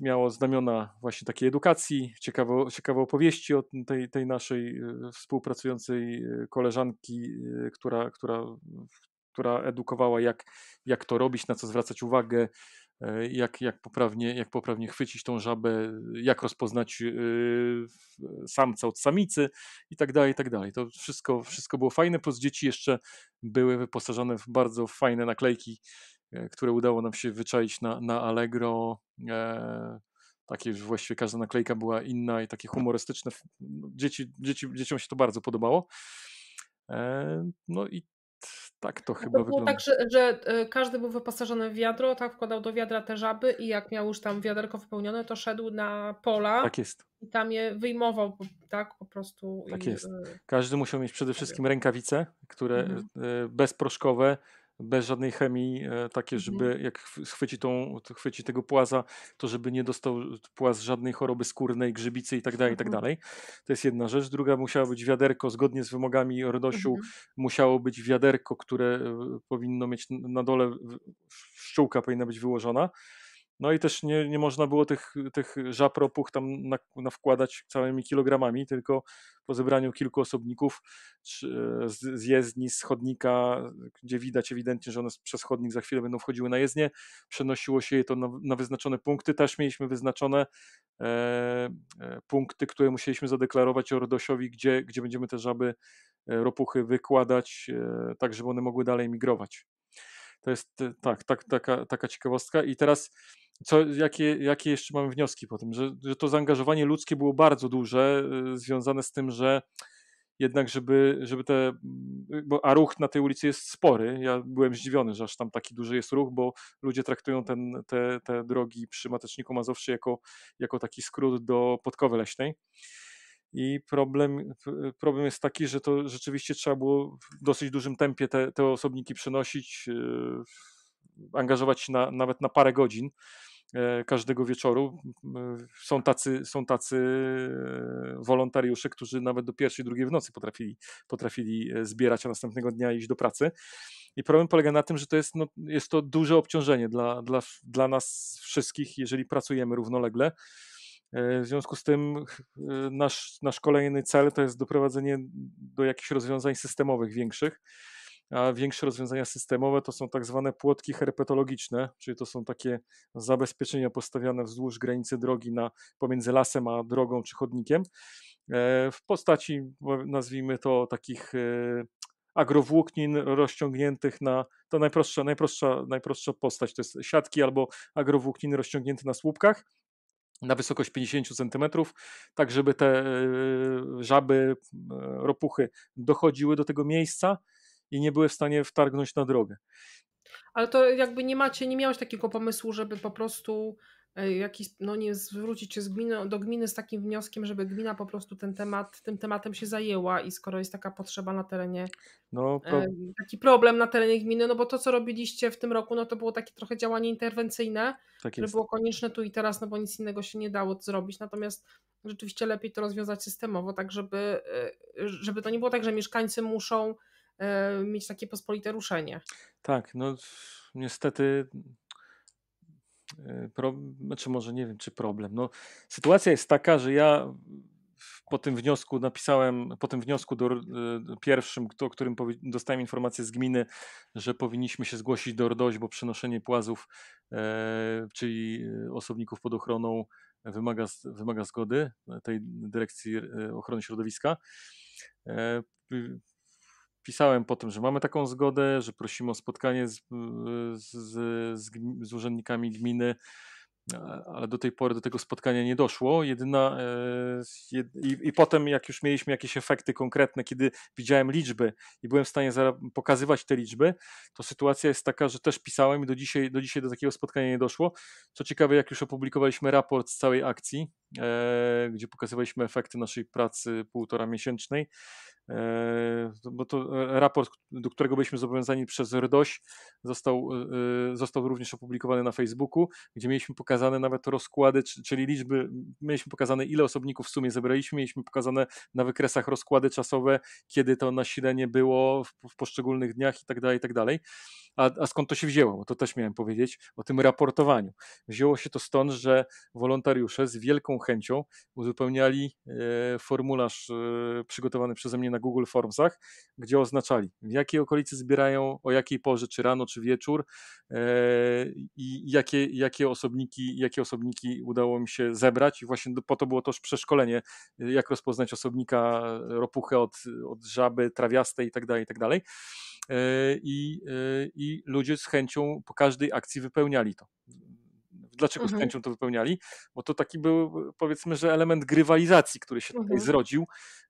miało znamiona właśnie takiej edukacji, ciekawe, ciekawe opowieści od tej, tej naszej e, współpracującej e, koleżanki, e, która, która, która edukowała, jak, jak to robić, na co zwracać uwagę, jak, jak, poprawnie, jak poprawnie chwycić tą żabę, jak rozpoznać samca od samicy i tak dalej, i tak dalej. To wszystko, wszystko było fajne, plus dzieci jeszcze były wyposażone w bardzo fajne naklejki E, które udało nam się wyczaić na, na Allegro. E, takie już właściwie każda naklejka była inna i takie humorystyczne. No, dzieci, dzieci, dzieciom się to bardzo podobało. E, no i tak to chyba to było wygląda. tak, że, że, każdy był wyposażony w wiadro, tak wkładał do wiadra te żaby i jak miał już tam wiaderko wypełnione, to szedł na pola. Tak jest. I tam je wyjmował, tak po prostu. Tak i, jest. Każdy musiał mieć przede wszystkim rękawice, które mhm. bezproszkowe, bez żadnej chemii, e, takie, mhm. żeby jak chwyci, tą, chwyci tego płaza, to żeby nie dostał płaz żadnej choroby skórnej, grzybicy i tak dalej, i tak mhm. dalej. To jest jedna rzecz. Druga, musiało być wiaderko zgodnie z wymogami RDOŚ-u, mhm. musiało być wiaderko, które e, powinno mieć na dole, szczółka powinna być wyłożona, no i też nie, nie można było tych, tych żab ropuch tam na, wkładać całymi kilogramami, tylko po zebraniu kilku osobników e, z, z jezdni, z chodnika, gdzie widać ewidentnie, że one przez chodnik za chwilę będą wchodziły na jezdnię, przenosiło się je to na, na wyznaczone punkty. Też mieliśmy wyznaczone e, e, punkty, które musieliśmy zadeklarować Ordosiowi, gdzie, gdzie będziemy te żaby e, ropuchy wykładać, e, tak żeby one mogły dalej migrować. To jest tak, tak taka, taka ciekawostka. I teraz co, jakie, jakie jeszcze mamy wnioski po tym? Że, że to zaangażowanie ludzkie było bardzo duże, y, związane z tym, że jednak, żeby, żeby te. Y, bo, a ruch na tej ulicy jest spory. Ja byłem zdziwiony, że aż tam taki duży jest ruch, bo ludzie traktują ten, te, te drogi przy Mateczniku Mazowszy jako, jako taki skrót do Podkowy Leśnej. I problem, problem jest taki, że to rzeczywiście trzeba było w dosyć dużym tempie te, te osobniki przenosić, yy, angażować się na, nawet na parę godzin E, każdego wieczoru. Są tacy, są tacy e, wolontariusze, którzy nawet do pierwszej, drugiej w nocy potrafili, potrafili e, zbierać, a następnego dnia iść do pracy. I problem polega na tym, że to jest, no, jest to duże obciążenie dla, dla, dla nas wszystkich, jeżeli pracujemy równolegle. W związku z tym nasz, nasz kolejny cel to jest doprowadzenie do jakichś rozwiązań systemowych większych a większe rozwiązania systemowe to są tak zwane płotki herpetologiczne, czyli to są takie zabezpieczenia postawione wzdłuż granicy drogi na, pomiędzy lasem a drogą czy chodnikiem e, w postaci, nazwijmy to, takich e, agrowłóknin rozciągniętych na, to najprostsza, najprostsza, najprostsza postać, to jest siatki albo agrowłókniny rozciągnięte na słupkach, na wysokość 50 cm, tak żeby te e, żaby, ropuchy dochodziły do tego miejsca, i nie były w stanie wtargnąć na drogę. Ale to jakby nie macie, nie miałeś takiego pomysłu, żeby po prostu e, jakiś, no nie zwrócić się z gminy, do gminy z takim wnioskiem, żeby gmina po prostu ten temat, tym tematem się zajęła i skoro jest taka potrzeba na terenie, no, pro... E, taki problem na terenie gminy, no bo to co robiliście w tym roku, no to było takie trochę działanie interwencyjne, tak które było konieczne tu i teraz, no bo nic innego się nie dało zrobić, natomiast rzeczywiście lepiej to rozwiązać systemowo, tak żeby, e, żeby to nie było tak, że mieszkańcy muszą E, mieć takie pospolite ruszenie. Tak, no niestety e, pro, znaczy może nie wiem, czy problem. No, sytuacja jest taka, że ja po tym wniosku napisałem, po tym wniosku do, e, pierwszym, o którym dostałem informację z gminy, że powinniśmy się zgłosić do RDOŚ, bo przenoszenie płazów, e, czyli osobników pod ochroną wymaga, wymaga zgody tej dyrekcji ochrony środowiska. E, pisałem po tym, że mamy taką zgodę, że prosimy o spotkanie z, z, z, z urzędnikami gminy. ale do tej pory do tego spotkania nie doszło. Jedyna, i, i potem, jak już mieliśmy jakieś efekty konkretne, kiedy widziałem liczby i byłem w stanie pokazywać te liczby, to sytuacja jest taka, że też pisałem i do dzisiaj, do dzisiaj do takiego spotkania nie doszło. Co ciekawe, jak już opublikowaliśmy raport z całej akcji, gdzie pokazywaliśmy efekty naszej pracy półtora miesięcznej, E, bo to raport, do którego byliśmy zobowiązani przez RDOŚ, został, e, został również opublikowany na Facebooku, gdzie mieliśmy pokazane nawet rozkłady, czyli liczby, mieliśmy pokazane ile osobników w sumie zebraliśmy, mieliśmy pokazane na wykresach rozkłady czasowe, kiedy to nasilenie było w, w poszczególnych dniach i tak dalej, i tak dalej. A, a skąd to się wzięło? Bo to też miałem powiedzieć o tym raportowaniu. Wzięło się to stąd, że wolontariusze z wielką chęcią uzupełniali e, formularz e, przygotowany przeze mnie na Google Formsach, gdzie oznaczali w jakiej okolicy zbierają, o jakiej porze, czy rano, czy wieczór e, i jakie, jakie, osobniki, jakie osobniki udało mi się zebrać. I właśnie po to było też przeszkolenie, jak rozpoznać osobnika ropuchę od, od żaby, trawiastej itd. Tak itd. Tak i, e, i ludzie z chęcią po każdej akcji wypełniali to. Dlaczego mhm. z chęcią to wypełniali? Bo to taki był, powiedzmy, że element grywalizacji, który się tutaj mhm. zrodził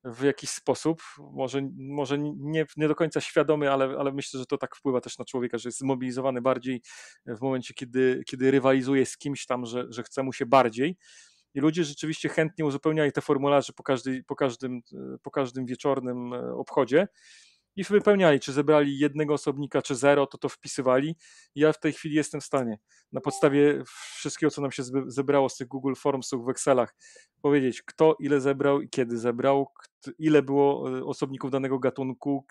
w jakiś sposób. Może, może nie, nie do końca świadomy, ale, ale myślę, że to tak wpływa też na człowieka, że jest zmobilizowany bardziej w momencie, kiedy, kiedy rywalizuje z kimś tam, że, że chce mu się bardziej. I ludzie rzeczywiście chętnie uzupełniali te formularze po, każdy, po, każdym, po każdym wieczornym e, obchodzie i wypełniali, czy zebrali jednego osobnika, czy zero, to to wpisywali. ja w tej chwili jestem w stanie na podstawie wszystkiego, co nam się zebrało z tych Google Formsów w Excelach, powiedzieć, kto ile zebrał i kiedy zebrał, ile było e, osobników danego gatunku,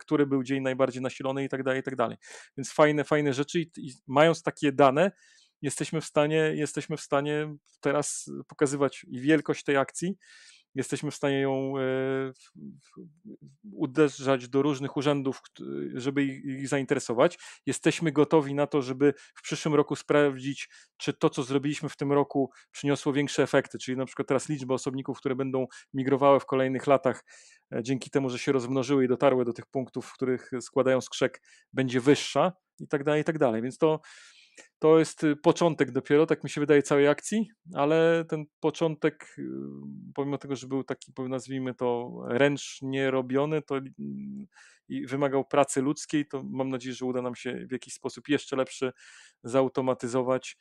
który był dzień najbardziej nasilony i tak dalej, i tak dalej. Więc fajne, fajne rzeczy i, mając takie dane, jesteśmy w stanie, jesteśmy w stanie teraz pokazywać wielkość tej akcji, jesteśmy w stanie ją e, uderzać do różnych urzędów, żeby ich zainteresować. Jesteśmy gotowi na to, żeby w przyszłym roku sprawdzić, czy to, co zrobiliśmy w tym roku, przyniosło większe efekty, czyli na przykład teraz liczba osobników, które będą migrowały w kolejnych latach, e, dzięki temu, że się rozmnożyły i dotarły do tych punktów, w których składają skrzek, będzie wyższa i tak dalej, i tak dalej. Więc to to jest y, początek dopiero, tak mi się wydaje, całej akcji, ale ten początek, y, pomimo tego, że był taki, nazwijmy to, ręcznie robiony, to i wymagał pracy ludzkiej, to mam nadzieję, że uda nam się w jakiś sposób jeszcze lepszy zautomatyzować.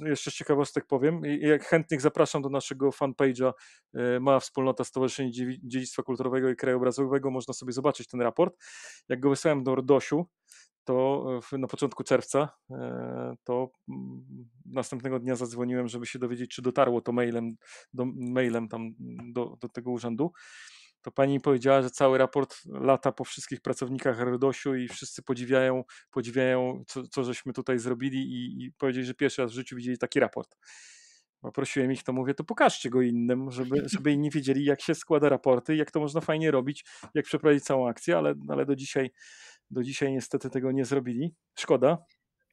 Jeszcze z ciekawostek powiem, jak chętnych zapraszam do naszego fanpage'a y, Mała Wspólnota Stowarzyszenia Dziedzictwa Kulturowego i Krajobrazowego, można sobie zobaczyć ten raport. Jak go wysłałem do RDOŚu, to na początku czerwca, e, to mm, następnego dnia zadzwoniłem, żeby się dowiedzieć, czy dotarło to mailem, do, mailem tam do, do tego urzędu. To pani powiedziała, że cały raport lata po wszystkich pracownikach RDOŚ-u i wszyscy podziwiają, podziwiają co, co żeśmy tutaj zrobili i, i powiedzieli, że pierwszy raz w życiu widzieli taki raport. Poprosiłem ich, to mówię, to pokażcie go innym, żeby, żeby inni wiedzieli, jak się składa raporty, jak to można fajnie robić, jak przeprowadzić całą akcję, ale, ale do dzisiaj do dzisiaj niestety tego nie zrobili. Szkoda.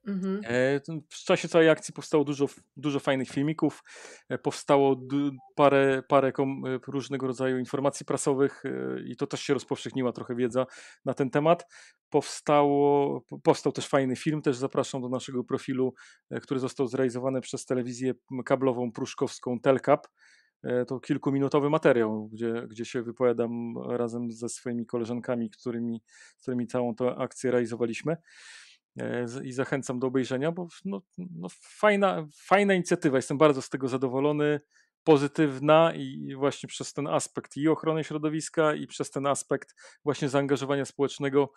Mhm. E, w czasie całej akcji powstało dużo, dużo fajnych filmików, e, powstało parę, parę e, różnego rodzaju informacji prasowych i to też się rozpowszechniła trochę wiedza na ten temat. Powstało, powstał też fajny film, też zapraszam do naszego profilu, który został zrealizowany przez telewizję kablową pruszkowską Telkap. E, to kilkuminutowy materiał, gdzie, gdzie się wypowiadam razem ze swoimi koleżankami, którymi, z którymi całą tę akcję realizowaliśmy. E, I zachęcam do obejrzenia, bo no, no fajna, fajna inicjatywa. Jestem bardzo z tego zadowolony, pozytywna i właśnie przez ten aspekt i ochrony środowiska, i przez ten aspekt właśnie zaangażowania społecznego.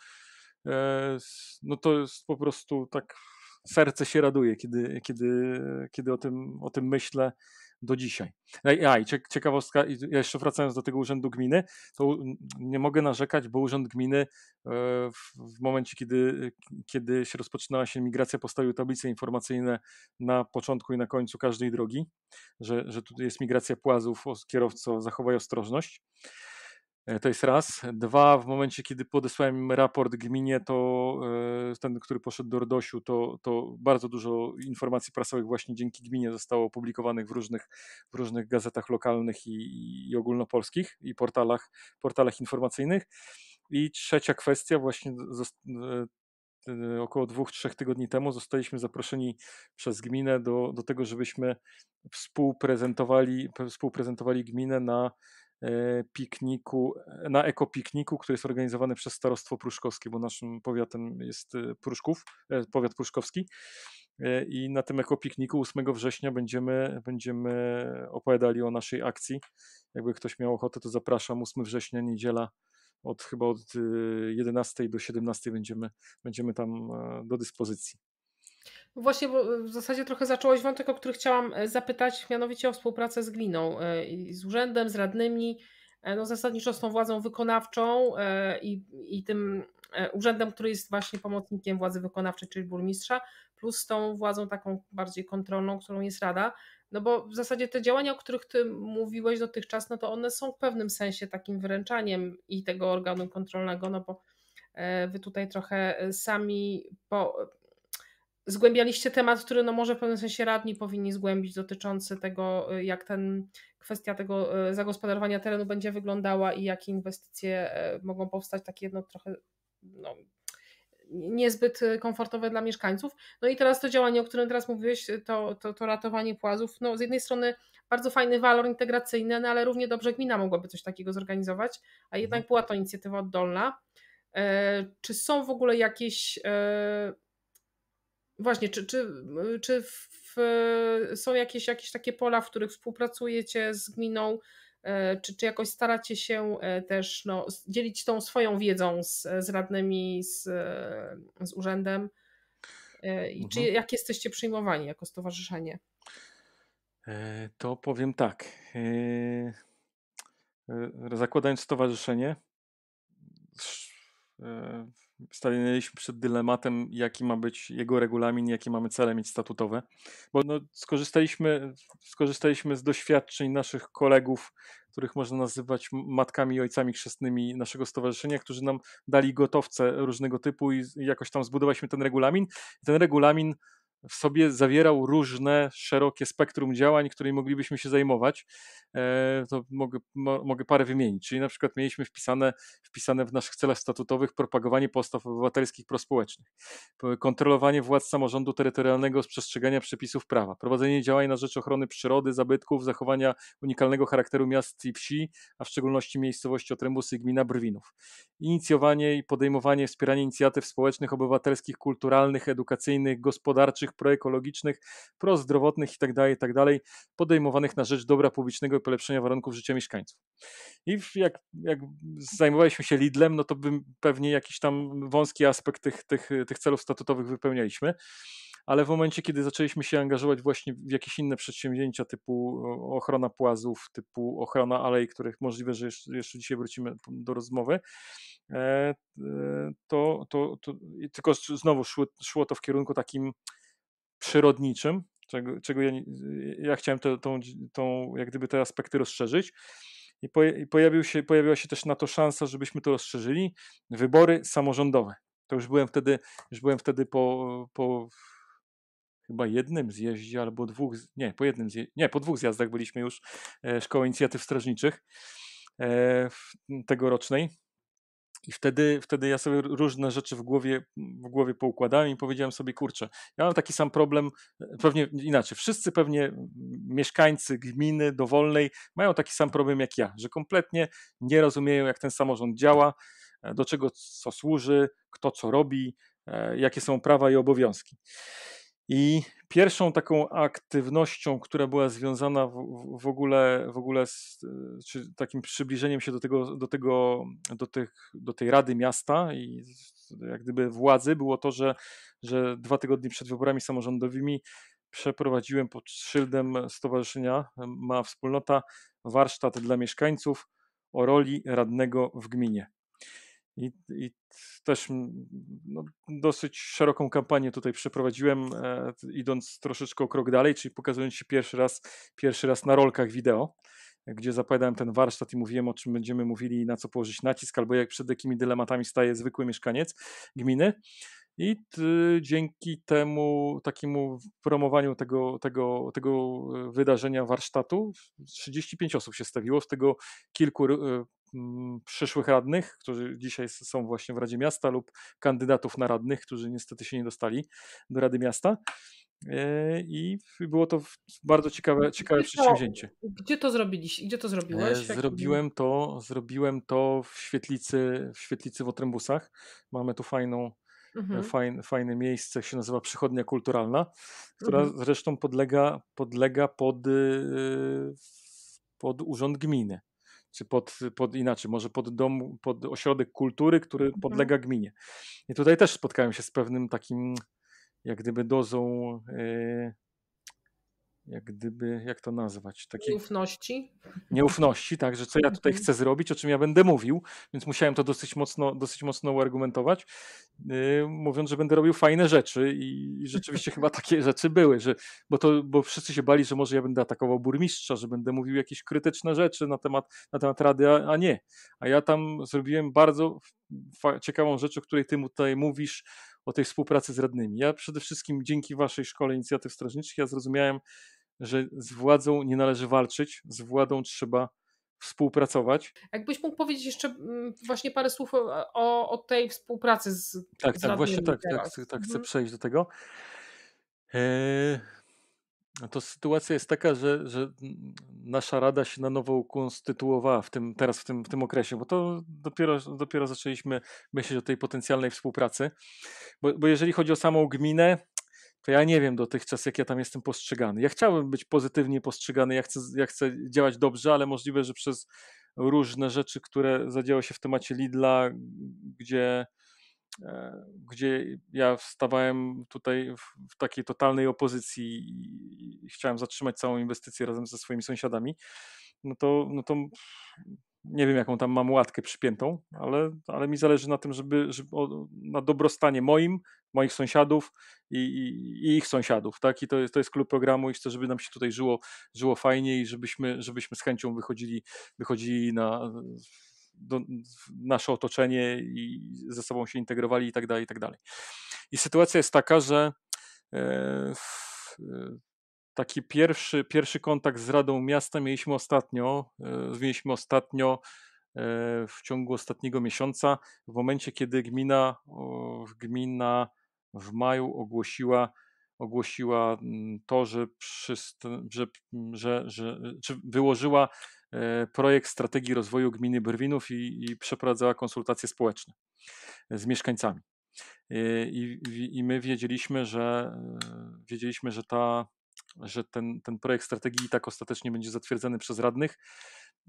E, no to jest po prostu tak serce się raduje, kiedy, kiedy, kiedy o, tym, o tym myślę do dzisiaj. A i ciekawostka, jeszcze wracając do tego urzędu gminy, to nie mogę narzekać, bo urząd gminy e, w momencie, kiedy, kiedy się rozpoczynała się migracja, postawił tablice informacyjne na początku i na końcu każdej drogi, że, że tu jest migracja płazów, kierowco zachowaj ostrożność. E, to jest raz. Dwa, w momencie, kiedy podesłałem raport gminie, to e, ten, który poszedł do RDOŚ-u, to, to bardzo dużo informacji prasowych właśnie dzięki gminie zostało opublikowanych w różnych, w różnych gazetach lokalnych i, i ogólnopolskich i portalach, portalach informacyjnych. I trzecia kwestia, właśnie około dwóch, trzech tygodni temu zostaliśmy zaproszeni przez gminę do, do tego, żebyśmy współprezentowali, współprezentowali gminę na E, pikniku, na ekopikniku, który jest organizowany przez Starostwo Pruszkowskie, bo naszym powiatem jest e, Pruszków, e, powiat pruszkowski. I na tym ekopikniku 8 września będziemy, będziemy opowiadali o naszej akcji. Jakby ktoś miał ochotę, to zapraszam. 8 września, niedziela, od chyba od 11 do 17 będziemy, będziemy tam do dyspozycji. Właśnie, w zasadzie trochę zacząłeś wątek, o który chciałam e, zapytać, mianowicie o współpracę z gminą, e, z urzędem, z radnymi, e, no zasadniczo z tą władzą wykonawczą i, i tym urzędem, który jest właśnie pomocnikiem władzy wykonawczej, czyli burmistrza, plus tą władzą taką bardziej kontrolną, którą jest rada. No bo w zasadzie te działania, o których ty mówiłeś dotychczas, no to one są w pewnym sensie takim wyręczaniem i tego organu kontrolnego, no bo wy tutaj trochę sami po, zgłębialiście temat, który no może w pewnym sensie radni powinni zgłębić, dotyczący tego, y, jak ten kwestia tego y, zagospodarowania terenu będzie wyglądała i jakie inwestycje e, mogą powstać, takie no trochę no, niezbyt komfortowe dla mieszkańców. No i teraz to działanie, o którym teraz mówiłeś, to, to, to ratowanie płazów, no z jednej strony bardzo fajny walor integracyjny, no ale równie dobrze gmina mogłaby coś takiego zorganizować, a jednak mhm. była to inicjatywa oddolna. E, czy są w ogóle jakieś e, Właśnie, czy, czy, czy w, są jakieś, jakieś takie pola, w których współpracujecie z gminą, e, czy, czy jakoś staracie się e, też no, dzielić tą swoją wiedzą z, z radnymi, z, z urzędem? E, I czy mhm. jak jesteście przyjmowani jako stowarzyszenie? To powiem tak. Zakładając stowarzyszenie, stanęliśmy przed dylematem, jaki ma być jego regulamin, jakie mamy cele mieć statutowe. Bo no, skorzystaliśmy, skorzystaliśmy z doświadczeń naszych kolegów, których można nazywać matkami i ojcami chrzestnymi naszego stowarzyszenia, którzy nam dali gotowce różnego typu i jakoś tam zbudowaliśmy ten regulamin. Ten regulamin w sobie zawierał różne, szerokie spektrum działań, którymi moglibyśmy się zajmować. E, to mogę, mogę parę wymienić. Czyli na przykład mieliśmy wpisane, wpisane w naszych celach statutowych propagowanie postaw obywatelskich prospołecznych, kontrolowanie władz samorządu terytorialnego z przestrzegania przepisów prawa, prowadzenie działań na rzecz ochrony przyrody, zabytków, zachowania unikalnego charakteru miast i wsi, a w szczególności miejscowości Otrębusy i gmina Brwinów. Inicjowanie i podejmowanie, wspieranie inicjatyw społecznych, obywatelskich, kulturalnych, edukacyjnych, gospodarczych, proekologicznych, prozdrowotnych itd., tak itd., tak podejmowanych na rzecz dobra publicznego i polepszenia warunków życia mieszkańców. I jak, jak zajmowaliśmy się Lidlem, no to bym pewnie jakiś tam wąski aspekt tych, tych, tych celów statutowych wypełnialiśmy ale w momencie, kiedy zaczęliśmy się angażować właśnie w jakieś inne przedsięwzięcia typu ochrona płazów, typu ochrona alei, których możliwe, że jeszcze, jeszcze dzisiaj wrócimy do rozmowy, e, e, to, to, to tylko znowu szło, szło to w kierunku takim przyrodniczym, czego, czego ja, ja chciałem to, tą, tą, jak gdyby te aspekty rozszerzyć. I, po, i pojawił się, pojawiła się też na to szansa, żebyśmy to rozszerzyli. Wybory samorządowe. To już byłem wtedy, już byłem wtedy po, po chyba jednym zjeździe albo dwóch, nie, po jednym zjeździe, nie, po dwóch zjazdach byliśmy już e, Szkoły Inicjatyw Strażniczych e, tegorocznej. I wtedy, wtedy ja sobie różne rzeczy w głowie, w głowie poukładałem i powiedziałem sobie, kurczę, ja mam taki sam problem, pewnie inaczej, wszyscy pewnie mieszkańcy gminy dowolnej mają taki sam problem jak ja, że kompletnie nie rozumieją, jak ten samorząd działa, do czego co służy, kto co robi, e, jakie są prawa i obowiązki. I pierwszą taką aktywnością, która była związana w, w, ogóle, w ogóle z takim przybliżeniem się do, tego, do, tego, do, tych, do tej Rady Miasta i jak gdyby władzy, było to, że, że dwa tygodnie przed wyborami samorządowymi przeprowadziłem pod szyldem stowarzyszenia Ma Wspólnota warsztat dla mieszkańców o roli radnego w gminie. I, i też no, dosyć szeroką kampanię tutaj przeprowadziłem, e, idąc troszeczkę o krok dalej, czyli pokazując się pierwszy raz, pierwszy raz na rolkach wideo, gdzie zapowiadałem ten warsztat i mówiłem, o czym będziemy mówili, na co położyć nacisk, albo jak przed jakimi dylematami staje zwykły mieszkaniec gminy. I dzięki temu takiemu promowaniu tego, tego, tego e, wydarzenia warsztatu 35 osób się stawiło, z tego kilku e, przyszłych radnych, którzy dzisiaj są właśnie w Radzie Miasta lub kandydatów na radnych, którzy niestety się nie dostali do Rady Miasta. E, I było to bardzo ciekawe, ciekawe Gdzie to, przedsięwzięcie. gdzie to zrobiliście? Gdzie to zrobiłeś? E, Zrobiłem to, zrobiłem to w świetlicy, w świetlicy w Otrębusach. Mamy tu fajną, Mhm. fajne, fajne miejsce, się nazywa Przychodnia Kulturalna, która Mhm. zresztą podlega, podlega pod, y, pod urząd gminy. Czy pod, pod inaczej, może pod dom, pod ośrodek kultury, który Mhm. podlega gminie. I tutaj też spotkałem się z pewnym takim, jak gdyby dozą, y, jak gdyby, jak to nazwać, takiej Ufności. nieufności, tak, że co ja tutaj Mhm. chcę zrobić, o czym ja będę mówił, więc musiałem to dosyć mocno, dosyć mocno uargumentować, yy, mówiąc, że będę robił fajne rzeczy i, i rzeczywiście chyba takie rzeczy były, że, bo, to, bo wszyscy się bali, że może ja będę atakował burmistrza, że będę mówił jakieś krytyczne rzeczy na temat, na temat Rady, a, a nie. A ja tam zrobiłem bardzo ciekawą rzecz, o której ty mu tutaj mówisz, o tej współpracy z radnymi. Ja przede wszystkim dzięki waszej Szkole Inicjatyw Strażniczych ja zrozumiałem, że z władzą nie należy walczyć, z władzą trzeba współpracować. Jakbyś mógł powiedzieć jeszcze mm, właśnie parę słów o, o, tej współpracy z Tak, z tak, właśnie tak, tak, teraz. tak chcę Mhm. przejść do tego. Eee, no to sytuacja jest taka, że, że nasza rada się na nowo ukonstytuowała w tym, teraz w tym, w tym okresie, bo to dopiero, dopiero zaczęliśmy myśleć o tej potencjalnej współpracy. Bo, bo jeżeli chodzi o samą gminę, to ja nie wiem dotychczas, jak ja tam jestem postrzegany. Ja chciałbym być pozytywnie postrzegany, ja chcę, ja chcę działać dobrze, ale możliwe, że przez różne rzeczy, które zadziały się w temacie Lidla, gdzie, e, gdzie ja wstawałem tutaj w, takiej totalnej opozycji i chciałem zatrzymać całą inwestycję razem ze swoimi sąsiadami, no to, no to nie wiem, jaką tam mam łatkę przypiętą, ale, ale mi zależy na tym, żeby, żeby o, na dobrostanie moim, moich sąsiadów i, i, i ich sąsiadów, tak? I to jest, to jest klub programu i chcę, żeby nam się tutaj żyło, żyło fajnie i żebyśmy, żebyśmy z chęcią wychodzili, wychodzili na do, nasze otoczenie i ze sobą się integrowali i tak dalej, i tak dalej. I sytuacja jest taka, że e, w, e, taki pierwszy, pierwszy kontakt z Radą Miasta mieliśmy ostatnio, e, mieliśmy ostatnio e, w ciągu ostatniego miesiąca, w momencie, kiedy gmina, gmina w maju ogłosiła, ogłosiła mm, to, że, że, że, że wyłożyła e, projekt strategii rozwoju gminy Brwinów i, i przeprowadzała konsultacje społeczne z mieszkańcami. I, i, I my wiedzieliśmy, że wiedzieliśmy, że ta że ten, ten projekt strategii i tak ostatecznie będzie zatwierdzony przez radnych,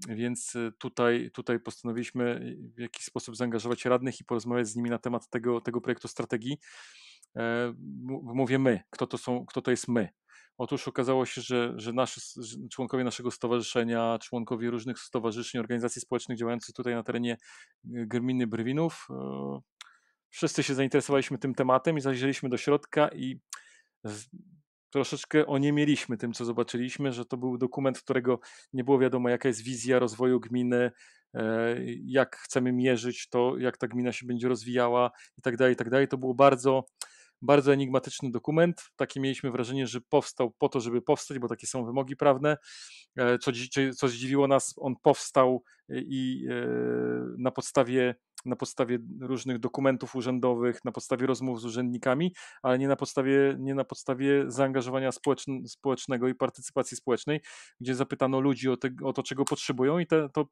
więc y, tutaj, tutaj postanowiliśmy w jakiś sposób zaangażować radnych i porozmawiać z nimi na temat tego, tego projektu strategii. E, Mówię my, kto to, są, kto to jest my. Otóż okazało się, że, że nasi że członkowie naszego stowarzyszenia, członkowie różnych stowarzyszeń, organizacji społecznych działających tutaj na terenie y, gminy Brwinów, wszyscy się zainteresowaliśmy tym tematem i zajrzeliśmy do środka i troszeczkę oniemieliśmy tym, co zobaczyliśmy, że to był dokument, którego nie było wiadomo, jaka jest wizja rozwoju gminy, e, jak chcemy mierzyć to, jak ta gmina się będzie rozwijała i tak dalej, i tak dalej. To było bardzo, bardzo enigmatyczny dokument. Takie mieliśmy wrażenie, że powstał po to, żeby powstać, bo takie są wymogi prawne. E, Co, co zdziwiło nas, on powstał i e, na podstawie na podstawie różnych dokumentów urzędowych, na podstawie rozmów z urzędnikami, ale nie na podstawie, nie na podstawie zaangażowania społeczn, społecznego i partycypacji społecznej, gdzie zapytano ludzi o, te, o to, czego potrzebują i te, to,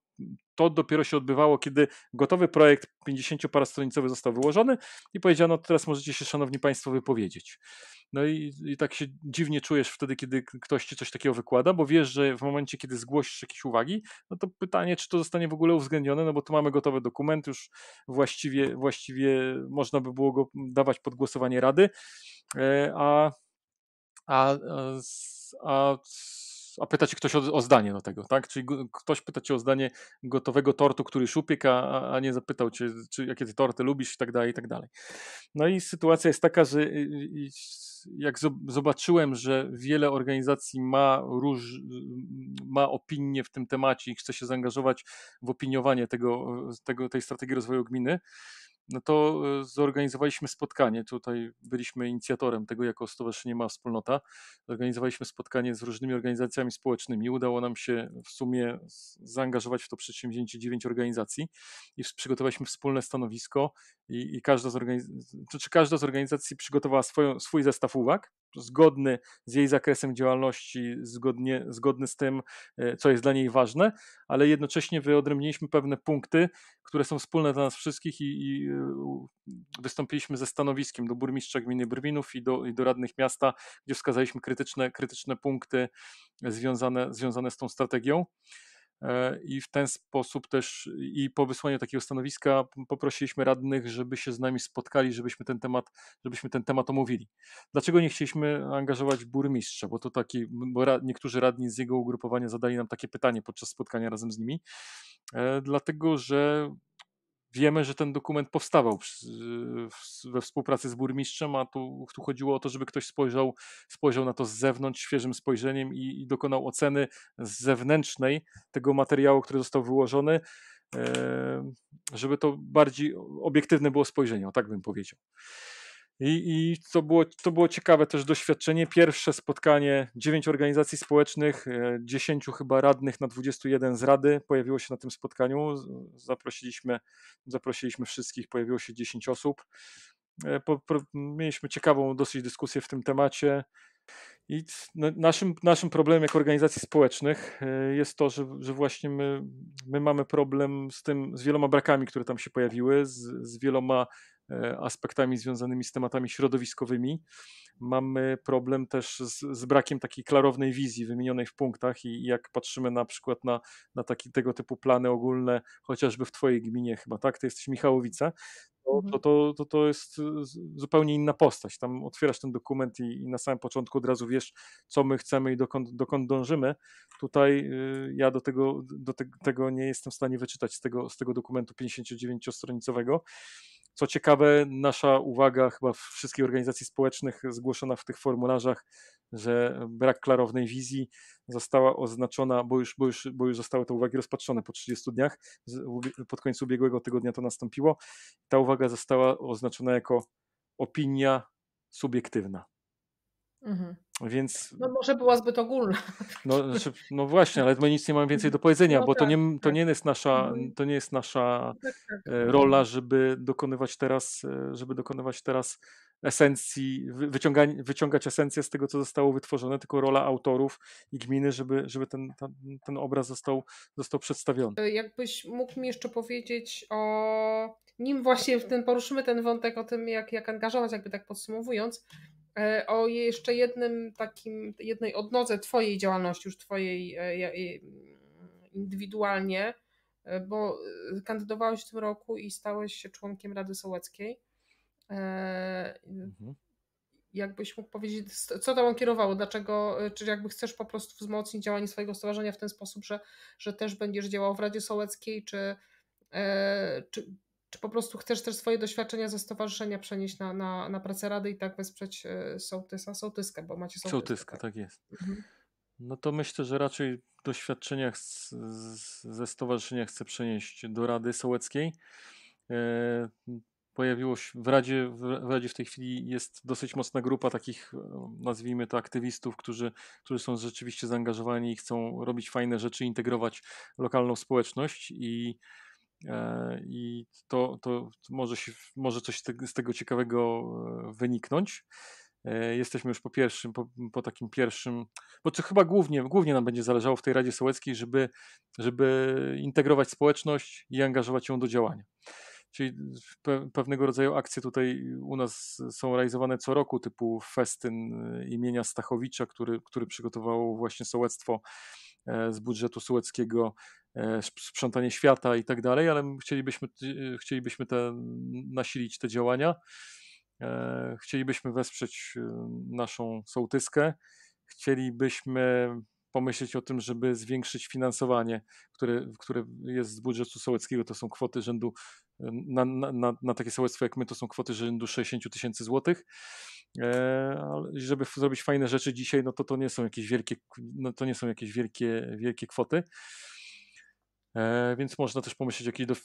to dopiero się odbywało, kiedy gotowy projekt 50-parastronicowy został wyłożony i powiedziano, teraz możecie się, szanowni państwo, wypowiedzieć. No i, i tak się dziwnie czujesz wtedy, kiedy ktoś ci coś takiego wykłada, bo wiesz, że w momencie, kiedy zgłosisz jakieś uwagi, no to pytanie, czy to zostanie w ogóle uwzględnione, no bo tu mamy gotowy dokument, już właściwie, właściwie można by było go dawać pod głosowanie rady, e, a, a, a, a, a pyta cię ktoś o, o zdanie do tego, tak? Czyli ktoś pyta cię o zdanie gotowego tortu, który już upiekł, a, a nie zapytał cię, czy jakie ty torty lubisz i tak dalej, i tak dalej. No i sytuacja jest taka, że y, y, jak zob- zobaczyłem, że wiele organizacji ma, róż, ma opinie w tym temacie i chce się zaangażować w opiniowanie tego, tego, tej strategii rozwoju gminy, no to e, zorganizowaliśmy spotkanie. Tutaj byliśmy inicjatorem tego jako Stowarzyszenie Mała Wspólnota. Zorganizowaliśmy spotkanie z różnymi organizacjami społecznymi. Udało nam się w sumie zaangażować w to przedsięwzięcie dziewięć organizacji i przygotowaliśmy wspólne stanowisko i, i każda, z organizacji, czy każda z organizacji przygotowała swoją, swój zestaw uwag zgodny z jej zakresem działalności, zgodnie, zgodny z tym, e, co jest dla niej ważne, ale jednocześnie wyodrębniliśmy pewne punkty, które są wspólne dla nas wszystkich i, i e, wystąpiliśmy ze stanowiskiem do burmistrza gminy Brwinów i do, i do radnych miasta, gdzie wskazaliśmy krytyczne, krytyczne punkty związane, związane z tą strategią. E, i w ten sposób też i po wysłaniu takiego stanowiska poprosiliśmy radnych, żeby się z nami spotkali, żebyśmy ten temat, żebyśmy ten temat omówili. Dlaczego nie chcieliśmy angażować burmistrza? Bo to taki, bo niektórzy radni z jego ugrupowania zadali nam takie pytanie podczas spotkania razem z nimi. E, dlatego, że Wiemy, że ten dokument powstawał we współpracy z burmistrzem, a tu, tu chodziło o to, żeby ktoś spojrzał, spojrzał na to z zewnątrz świeżym spojrzeniem i, i dokonał oceny zewnętrznej tego materiału, który został wyłożony, żeby to bardziej obiektywne było spojrzenie, o tak bym powiedział. I, I, to, było, to było ciekawe też doświadczenie. Pierwsze spotkanie, dziewięć organizacji społecznych, e, dziesięciu chyba radnych na 21 z Rady pojawiło się na tym spotkaniu. Zaprosiliśmy, zaprosiliśmy wszystkich, pojawiło się 10 osób. E, po, po, mieliśmy ciekawą dosyć dyskusję w tym temacie. I naszym, naszym problemem jako organizacji społecznych e, jest to, że, że właśnie my, my mamy problem z tym, z wieloma brakami, które tam się pojawiły, z, z wieloma aspektami związanymi z tematami środowiskowymi. Mamy problem też z, z, brakiem takiej klarownej wizji wymienionej w punktach i, i jak patrzymy na przykład na, na taki, tego typu plany ogólne, chociażby w Twojej gminie chyba, tak? To jesteś Michałowice, to, mhm. to, to, to, to jest zupełnie inna postać. Tam otwierasz ten dokument i, i, na samym początku od razu wiesz, co my chcemy i dokąd, dokąd dążymy. Tutaj y, ja do, tego, do te, tego nie jestem w stanie wyczytać z tego, z tego dokumentu 59-stronicowego. Co ciekawe, nasza uwaga chyba wszystkich organizacji społecznych zgłoszona w tych formularzach, że brak klarownej wizji została oznaczona, bo już, bo już, bo już zostały te uwagi rozpatrzone po 30 dniach, pod końcu ubiegłego tygodnia to nastąpiło. Ta uwaga została oznaczona jako opinia subiektywna. Mhm. Więc... No może była zbyt ogólna. No, znaczy, no właśnie, ale my nic nie mamy więcej do powiedzenia, no bo tak, to, nie, to, tak. nie jest nasza, mhm. to nie jest nasza tak, tak. Rola, żeby dokonywać teraz, e, żeby dokonywać teraz esencji, wyciągać, wyciągać esencję z tego, co zostało wytworzone, tylko rola autorów i gminy, żeby, żeby ten, ten, ten obraz został, został przedstawiony. E, jakbyś mógł mi jeszcze powiedzieć o nim właśnie ten, poruszymy ten wątek o tym, jak, jak angażować, jakby tak podsumowując, o jeszcze jednym takim, jednej odnodze Twojej działalności, już Twojej e, indywidualnie, e, bo kandydowałeś w tym roku i stałeś się członkiem Rady Sołeckiej. Mhm. Jakbyś mógł powiedzieć, co tobą kierowało, dlaczego, czy jakby chcesz po prostu wzmocnić działanie swojego stowarzyszenia w ten sposób, że, że też będziesz działał w Radzie Sołeckiej, czy, czy, czy po prostu chcesz też swoje doświadczenia ze stowarzyszenia przenieść na, na, na pracę rady i tak wesprzeć e, sołtysa, sołtyskę, bo macie sołtyskę. Sołtyskę, tak, tak jest. Mhm. No to myślę, że raczej doświadczenia z, z, ze stowarzyszenia chcę przenieść do Rady Sołeckiej. E, pojawiło się w Radzie, w Radzie w tej chwili jest dosyć mocna grupa takich, e, nazwijmy to aktywistów, którzy, którzy są rzeczywiście zaangażowani i chcą robić fajne rzeczy, integrować lokalną społeczność i i to, to może, się, może coś z tego ciekawego e, wyniknąć. E, jesteśmy już po pierwszym, po, po, takim pierwszym, bo co chyba głównie, głównie nam będzie zależało w tej Radzie Sołeckiej, żeby, żeby integrować społeczność i angażować ją do działania. Czyli pewnego rodzaju akcje tutaj u nas są realizowane co roku, typu festyn imienia Stachowicza, który, który przygotowało właśnie sołectwo z budżetu sołeckiego E, sprzątanie świata i tak dalej, ale chcielibyśmy, e, chcielibyśmy te, nasilić te działania. E, chcielibyśmy wesprzeć naszą sołtyskę. Chcielibyśmy pomyśleć o tym, żeby zwiększyć finansowanie, które, które jest z budżetu sołeckiego. To są kwoty rzędu, na, na, na takie sołectwo jak my, to są kwoty rzędu 60 tysięcy złotych. Żeby zrobić fajne rzeczy dzisiaj, no to to nie są jakieś wielkie, no to nie są jakieś wielkie, wielkie kwoty. E, więc można też pomyśleć o jakimś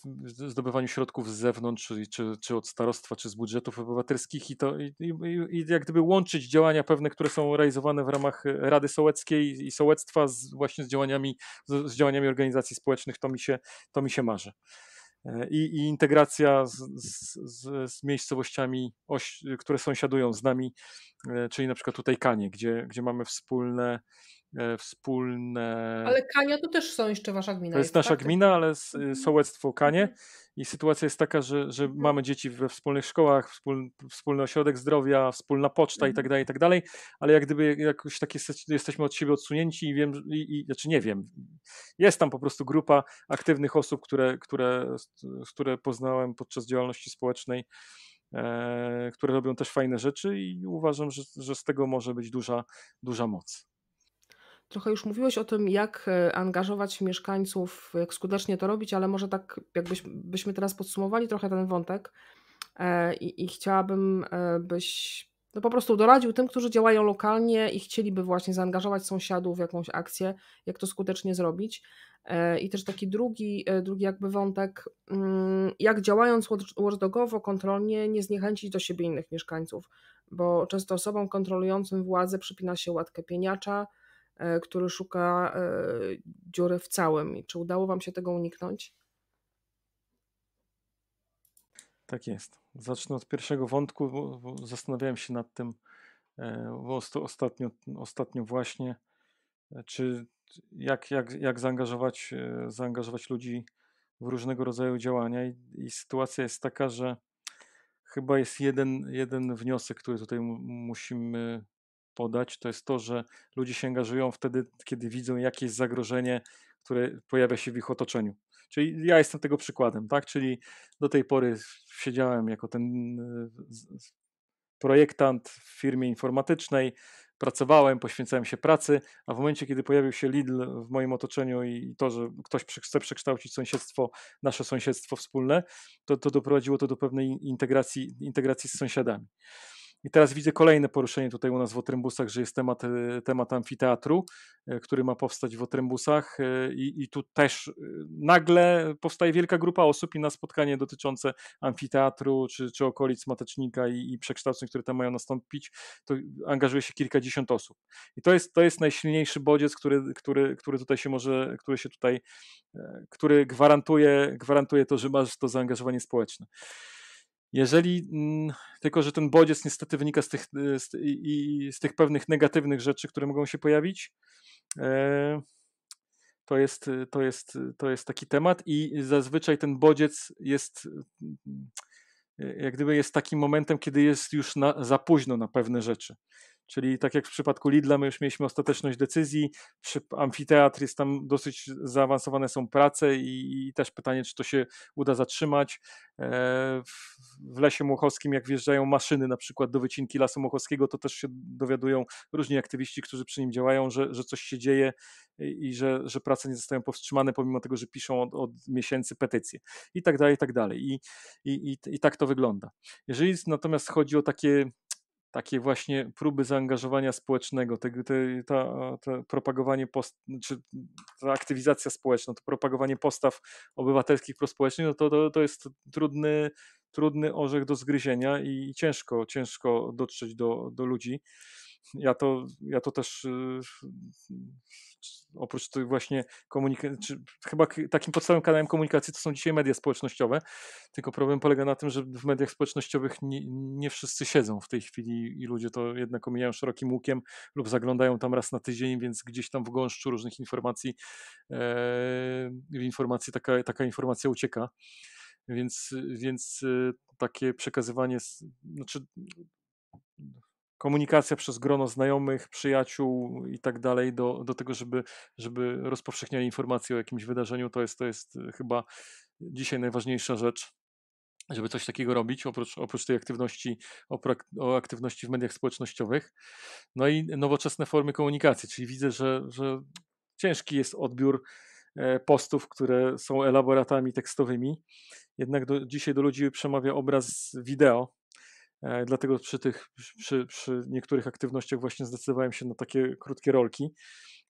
zdobywaniu środków z zewnątrz, czy, czy, czy od starostwa, czy z budżetów obywatelskich i to i, i, i, jak gdyby łączyć działania pewne, które są realizowane w ramach Rady Sołeckiej i sołectwa z, właśnie z działaniami, z, z działaniami organizacji społecznych, to mi się, to mi się marzy. E, I, i integracja z, z, z miejscowościami, oś, które sąsiadują z nami, e, czyli na przykład tutaj Kanie, gdzie, gdzie mamy wspólne wspólne. Ale Kania to też są jeszcze wasza gmina. To jest, jest nasza tak? gmina, ale mhm. sołectwo Kanie. Mhm. I sytuacja jest taka, że, że mhm. mamy dzieci we wspólnych szkołach, wspól, wspólny ośrodek zdrowia, wspólna poczta i tak dalej, i tak dalej, ale jak gdyby jakoś tak jest, jesteśmy od siebie odsunięci i wiem, i, i, znaczy nie wiem, jest tam po prostu grupa aktywnych osób, które, które, które poznałem podczas działalności społecznej, e, które robią też fajne rzeczy i uważam, że, że z tego może być duża, duża moc. Trochę już mówiłeś o tym, jak e, angażować mieszkańców, jak skutecznie to robić, ale może tak jakbyśmy teraz podsumowali trochę ten wątek e, i, i chciałabym, e, byś no po prostu doradził tym, którzy działają lokalnie i chcieliby właśnie zaangażować sąsiadów w jakąś akcję, jak to skutecznie zrobić. I też taki drugi, drugi jakby wątek, mm, jak działając watchdogowo, kontrolnie, nie zniechęcić do siebie innych mieszkańców, bo często osobom kontrolującym władzę przypina się łatkę pieniacza, który szuka e, dziury w całym. Czy udało Wam się tego uniknąć? Tak jest. Zacznę od pierwszego wątku, bo, zastanawiałem się nad tym e, ostatnio, ostatnio właśnie, czy jak, jak, jak zaangażować, zaangażować ludzi w różnego rodzaju działania. I, i sytuacja jest taka, że chyba jest jeden, jeden wniosek, który tutaj musimy podać, to jest to, że ludzie się angażują wtedy, kiedy widzą jakieś zagrożenie, które pojawia się w ich otoczeniu. Czyli ja jestem tego przykładem, tak? Czyli do tej pory siedziałem jako ten e, projektant w firmie informatycznej, pracowałem, poświęcałem się pracy, a w momencie, kiedy pojawił się Lidl w moim otoczeniu i to, że ktoś chce przekształcić sąsiedztwo, nasze sąsiedztwo wspólne, to, to doprowadziło to do pewnej integracji, integracji z sąsiadami. I teraz widzę kolejne poruszenie tutaj u nas w Otrębusach, że jest temat, e, temat amfiteatru, e, który ma powstać w Otrębusach e, i, i tu też nagle powstaje wielka grupa osób i na spotkanie dotyczące amfiteatru czy, czy okolic Matecznika i, i przekształceń, które tam mają nastąpić, to angażuje się kilkadziesiąt osób. I to jest, to jest najsilniejszy bodziec, który, który, który tutaj się może, który się tutaj, który gwarantuje, gwarantuje to, że masz to zaangażowanie społeczne. Jeżeli, mm, tylko że ten bodziec niestety wynika z tych, y, z, i, z tych pewnych negatywnych rzeczy, które mogą się pojawić, e, to jest, to, jest, to jest taki temat i zazwyczaj ten bodziec jest mm, jak gdyby jest takim momentem, kiedy jest już na, za późno na pewne rzeczy. Czyli tak jak w przypadku Lidla, my już mieliśmy ostateczność decyzji, amfiteatr jest tam dosyć zaawansowane są prace i, i też pytanie, czy to się uda zatrzymać. E, w Lesie Muchowskim, jak wjeżdżają maszyny na przykład do wycinki Lasu Muchowskiego, to też się dowiadują różni aktywiści, którzy przy nim działają, że, że coś się dzieje i, i że, że prace nie zostają powstrzymane, pomimo tego, że piszą od, od miesięcy petycje i tak dalej, i tak dalej. I, i, i, i tak to wygląda. Jeżeli natomiast chodzi o takie takie właśnie próby zaangażowania społecznego, te, te, ta, ta propagowanie, post, czy ta aktywizacja społeczna, to propagowanie postaw obywatelskich, prospołecznych, no to, to, to jest trudny, trudny orzech do zgryzienia i ciężko, ciężko dotrzeć do, do ludzi. Ja to, ja to też y, oprócz tych właśnie komunikacji, chyba takim podstawowym kanałem komunikacji to są dzisiaj media społecznościowe, tylko problem polega na tym, że w mediach społecznościowych nie, nie wszyscy siedzą w tej chwili i ludzie to jednak omijają szerokim łukiem lub zaglądają tam raz na tydzień, więc gdzieś tam w gąszczu różnych informacji e, w informacji taka, taka informacja ucieka. Więc, więc takie przekazywanie, znaczy komunikacja przez grono znajomych, przyjaciół i tak dalej do, do tego, żeby, żeby rozpowszechniali informacje o jakimś wydarzeniu, to jest, to jest chyba dzisiaj najważniejsza rzecz żeby coś takiego robić, oprócz, oprócz tej aktywności, o aktywności w mediach społecznościowych. No i nowoczesne formy komunikacji, czyli widzę, że, że ciężki jest odbiór e, postów, które są elaboratami tekstowymi. Jednak do, dzisiaj do ludzi przemawia obraz wideo, E, dlatego przy tych, przy, przy niektórych aktywnościach właśnie zdecydowałem się na takie krótkie rolki,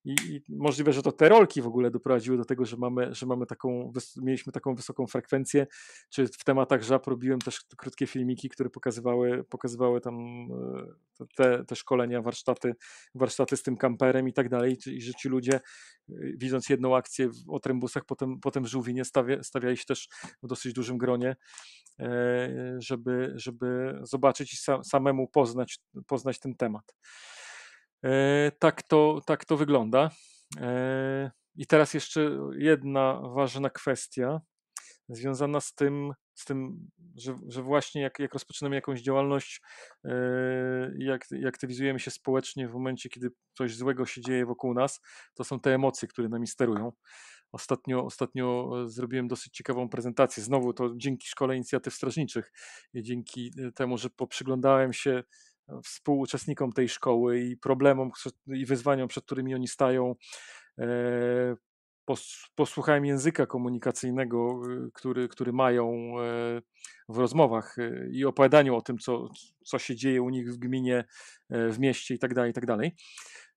i, I, możliwe, że to te rolki w ogóle doprowadziły do tego, że mamy, że mamy taką, mieliśmy taką wysoką frekwencję, czy w tematach żab robiłem też krótkie filmiki, które pokazywały, pokazywały tam e, te, te szkolenia, warsztaty, warsztaty z tym kamperem i tak dalej, i że ci ludzie e, widząc jedną akcję o trembusach, potem, potem Żółwinie stawia, stawiali się też w dosyć dużym gronie, e, żeby, żeby zobaczyć i samemu poznać, poznać ten temat. E, tak to, tak to wygląda. E, I teraz jeszcze jedna ważna kwestia związana z tym, z tym że, że właśnie jak, jak rozpoczynamy jakąś działalność, e, jak, jak aktywizujemy się społecznie w momencie, kiedy coś złego się dzieje wokół nas, to są te emocje, które nami sterują. Ostatnio, ostatnio zrobiłem dosyć ciekawą prezentację. Znowu to dzięki Szkole Inicjatyw Strażniczych i dzięki temu, że poprzyglądałem się współuczestnikom tej szkoły i problemom i wyzwaniom, przed którymi oni stają. E, posłuchałem języka komunikacyjnego, y, który, który mają e, w rozmowach y, i opowiadaniu o tym, co, co się dzieje u nich w gminie, e, w mieście itd., tak itd., tak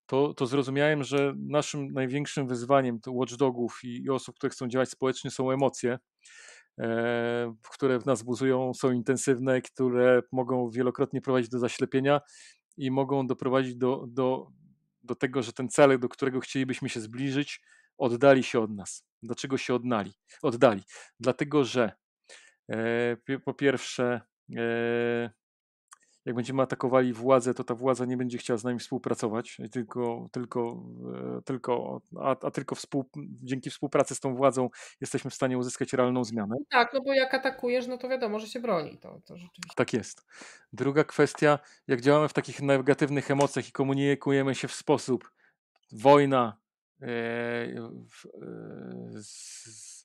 to, to zrozumiałem, że naszym największym wyzwaniem watchdogów i osób, które chcą działać społecznie są emocje które w nas buzują, są intensywne, które mogą wielokrotnie prowadzić do zaślepienia i mogą doprowadzić do, do, do tego, że ten cel, do którego chcielibyśmy się zbliżyć, oddali się od nas. Dlaczego się oddali? oddali? Dlatego, że e, po pierwsze e, jak będziemy atakowali władzę, to ta władza nie będzie chciała z nami współpracować, tylko, tylko, e, tylko, a, a tylko współ, dzięki współpracy z tą władzą jesteśmy w stanie uzyskać realną zmianę. No tak, no bo jak atakujesz, no to wiadomo, że się broni. To, to rzeczywiście. Tak jest. Druga kwestia, jak działamy w takich negatywnych emocjach i komunikujemy się w sposób wojna, e, e, z,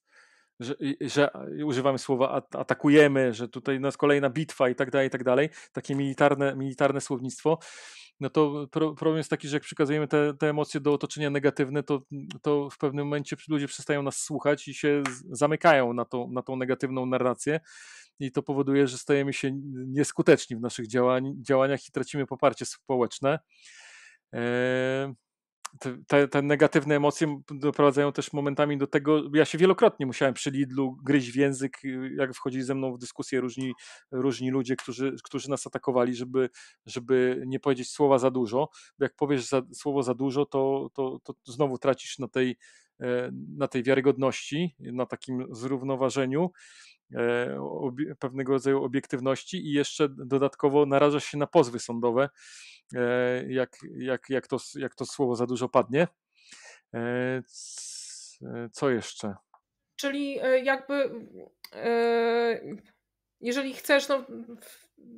że, że używamy słowa atakujemy, że tutaj nas kolejna bitwa i tak dalej, i tak dalej, takie militarne, militarne słownictwo, no to problem jest taki, że jak przekazujemy te, te emocje do otoczenia negatywne, to, to w pewnym momencie ludzie przestają nas słuchać i się zamykają na, to, na tą negatywną narrację. I to powoduje, że stajemy się nieskuteczni w naszych działań, działaniach i tracimy poparcie społeczne. Eee, te, te, negatywne emocje doprowadzają też momentami do tego, ja się wielokrotnie musiałem przy Lidlu gryźć w język, jak wchodzili ze mną w dyskusję różni, różni ludzie, którzy, którzy nas atakowali, żeby, żeby nie powiedzieć słowa za dużo, bo jak powiesz za, słowo za dużo, to, to, to znowu tracisz na tej, e, na tej wiarygodności, na takim zrównoważeniu pewnego rodzaju obiektywności i jeszcze dodatkowo narażasz się na pozwy sądowe, E, jak, jak, jak, to, jak to słowo za dużo padnie. E, e, co jeszcze? Czyli jakby jeżeli chcesz, no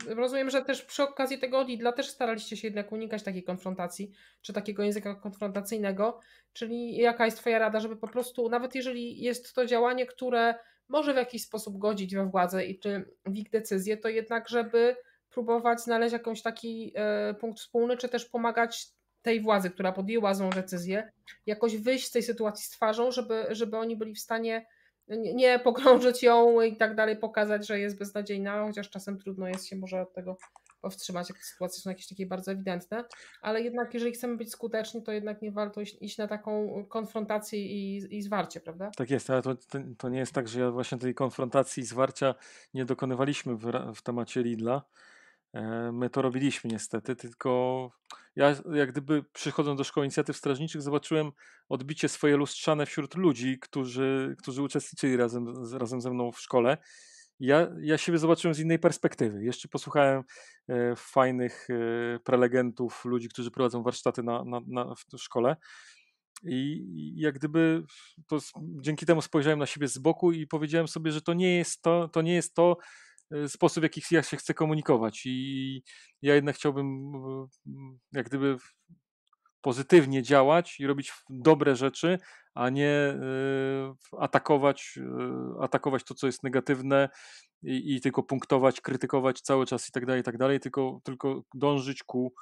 rozumiem, że też przy okazji tego Lidla też staraliście się jednak unikać takiej konfrontacji, czy takiego języka konfrontacyjnego, czyli jaka jest Twoja rada, żeby po prostu, nawet jeżeli jest to działanie, które może w jakiś sposób godzić we władzę i czy w ich decyzję, to jednak, żeby próbować znaleźć jakiś taki e, punkt wspólny, czy też pomagać tej władzy, która podjęła złą decyzję, jakoś wyjść z tej sytuacji z twarzą, żeby, żeby oni byli w stanie nie, nie pogrążyć ją i tak dalej, pokazać, że jest beznadziejna, chociaż czasem trudno jest się może od tego powstrzymać, jak sytuacje są jakieś takie bardzo ewidentne, ale jednak jeżeli chcemy być skuteczni, to jednak nie warto iść, na taką konfrontację i, i zwarcie, prawda? Tak jest, ale to, to nie jest tak, że właśnie tej konfrontacji i zwarcia nie dokonywaliśmy w, w temacie Lidla, E, my to robiliśmy niestety, tylko ja jak gdyby przychodząc do szkoły inicjatyw strażniczych zobaczyłem odbicie swoje lustrzane wśród ludzi, którzy, którzy uczestniczyli razem, razem ze mną w szkole. Ja, ja siebie zobaczyłem z innej perspektywy. Jeszcze posłuchałem e, fajnych e, prelegentów, ludzi, którzy prowadzą warsztaty na, na, na, w szkole. I jak gdyby to, dzięki temu spojrzałem na siebie z boku i powiedziałem sobie, że to nie jest to, to nie jest to, E, sposób, w jaki ja się chcę komunikować. I ja jednak chciałbym jak gdyby pozytywnie działać i robić dobre rzeczy, a nie e, atakować, e, atakować to, co jest negatywne i, i tylko punktować, krytykować cały czas i tak dalej, i tak dalej, tylko, tylko dążyć ku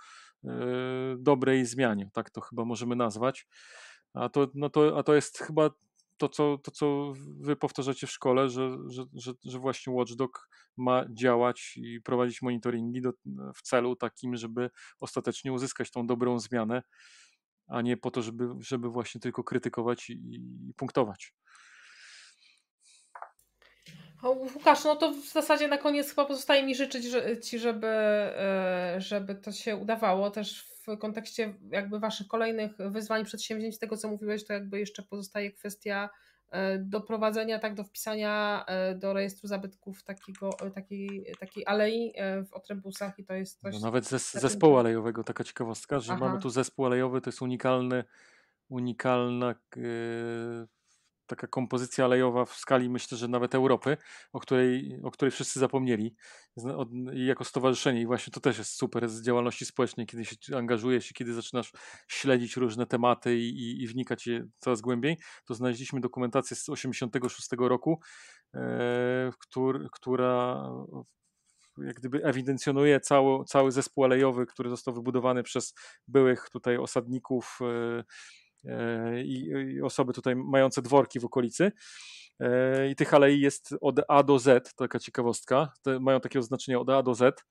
dobrej zmianie, tak to chyba możemy nazwać. A to, no to, a to jest chyba to, co, to, co wy powtarzacie w szkole, że, że, że, że właśnie Watchdog ma działać i prowadzić monitoringi do, w celu takim, żeby ostatecznie uzyskać tą dobrą zmianę, a nie po to, żeby, żeby właśnie tylko krytykować i, i punktować. Łukasz, no to w zasadzie na koniec chyba pozostaje mi życzyć Ci, żeby, e, żeby to się udawało też w kontekście jakby Waszych kolejnych wyzwań, przedsięwzięć, tego co mówiłeś, to jakby jeszcze pozostaje kwestia doprowadzenia tak do wpisania e, do rejestru zabytków takiego, takiej, takiej alei w Otrębusach i to jest coś... No nawet zes zespołu alejowego, taka ciekawostka, że Aha. mamy tu zespół alejowy, to jest unikalny, unikalna taka kompozycja alejowa w skali myślę, że nawet Europy, o której, o której wszyscy zapomnieli. Jako stowarzyszenie i właśnie to też jest super z działalności społecznej, kiedy się angażujesz i kiedy zaczynasz śledzić różne tematy i, i, i wnikać je coraz głębiej, to znaleźliśmy dokumentację z 86 roku, e, która jak gdyby ewidencjonuje cały, cały zespół alejowy, który został wybudowany przez byłych tutaj osadników e, i, osoby tutaj mające dworki w okolicy. E, I tych alei jest od A do Z, taka ciekawostka. Te mają takie oznaczenia od A do Z,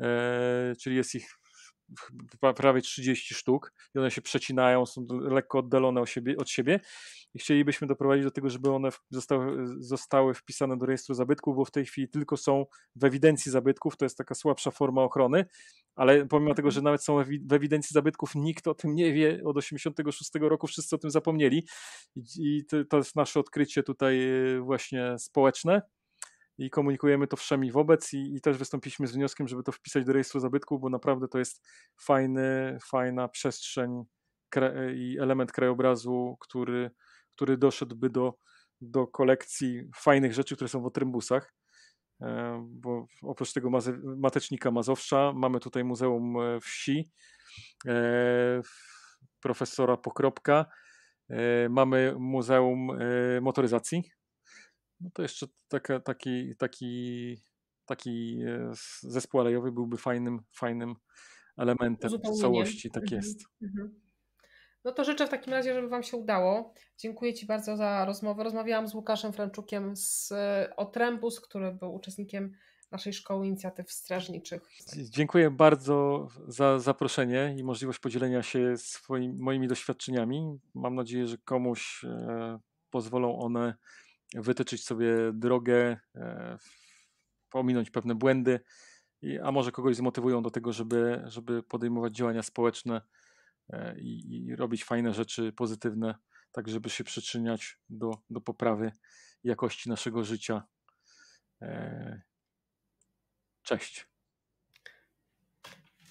e, czyli jest ich prawie 30 sztuk i one się przecinają, są lekko oddalone od siebie, od siebie. I chcielibyśmy doprowadzić do tego, żeby one zostały, zostały wpisane do rejestru zabytków, bo w tej chwili tylko są w ewidencji zabytków, to jest taka słabsza forma ochrony, ale pomimo tego, że nawet są w ewidencji zabytków, nikt o tym nie wie, od 86 roku wszyscy o tym zapomnieli. I to jest nasze odkrycie tutaj e, właśnie społeczne, i komunikujemy to wszemi wobec i, i, też wystąpiliśmy z wnioskiem, żeby to wpisać do rejestru zabytków, bo naprawdę to jest fajny, fajna przestrzeń i element krajobrazu, który, który doszedłby do, do kolekcji fajnych rzeczy, które są w Otrębusach. E, bo oprócz tego matecznika Mazowsza mamy tutaj Muzeum e, Wsi e, profesora Pokropka, mamy Muzeum Motoryzacji no to jeszcze taka, taki, taki, taki e, zespół alejowy byłby fajnym, fajnym elementem całości. Tak mhm, jest. Mhm. No to życzę w takim razie, żeby Wam się udało. Dziękuję Ci bardzo za rozmowę. Rozmawiałam z Łukaszem Franczukiem z e, Otrębus, który był uczestnikiem naszej Szkoły Inicjatyw Strażniczych. Dziękuję bardzo za zaproszenie i możliwość podzielenia się swoimi, moimi doświadczeniami. Mam nadzieję, że komuś e, pozwolą one wytyczyć sobie drogę, e, pominąć pewne błędy, a może kogoś zmotywują do tego, żeby, żeby podejmować działania społeczne e, i, i robić fajne rzeczy pozytywne, tak żeby się przyczyniać do, do poprawy jakości naszego życia. E, cześć.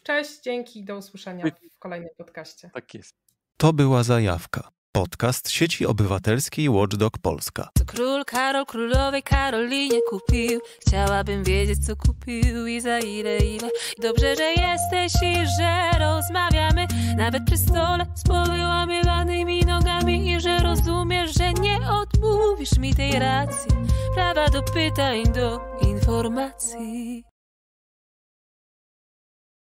Cześć, dzięki, do usłyszenia w kolejnym podcaście. Tak jest. To była zajawka. Podcast sieci obywatelskiej Watchdog Polska. Co król Karol królowej Karolinie kupił? Chciałabym wiedzieć, co kupił i za ile, ile. Dobrze, że jesteś i że rozmawiamy, nawet przy stole z powyłamywanymi nogami i że rozumiesz, że nie odmówisz mi tej racji. Prawa do pytań, do informacji.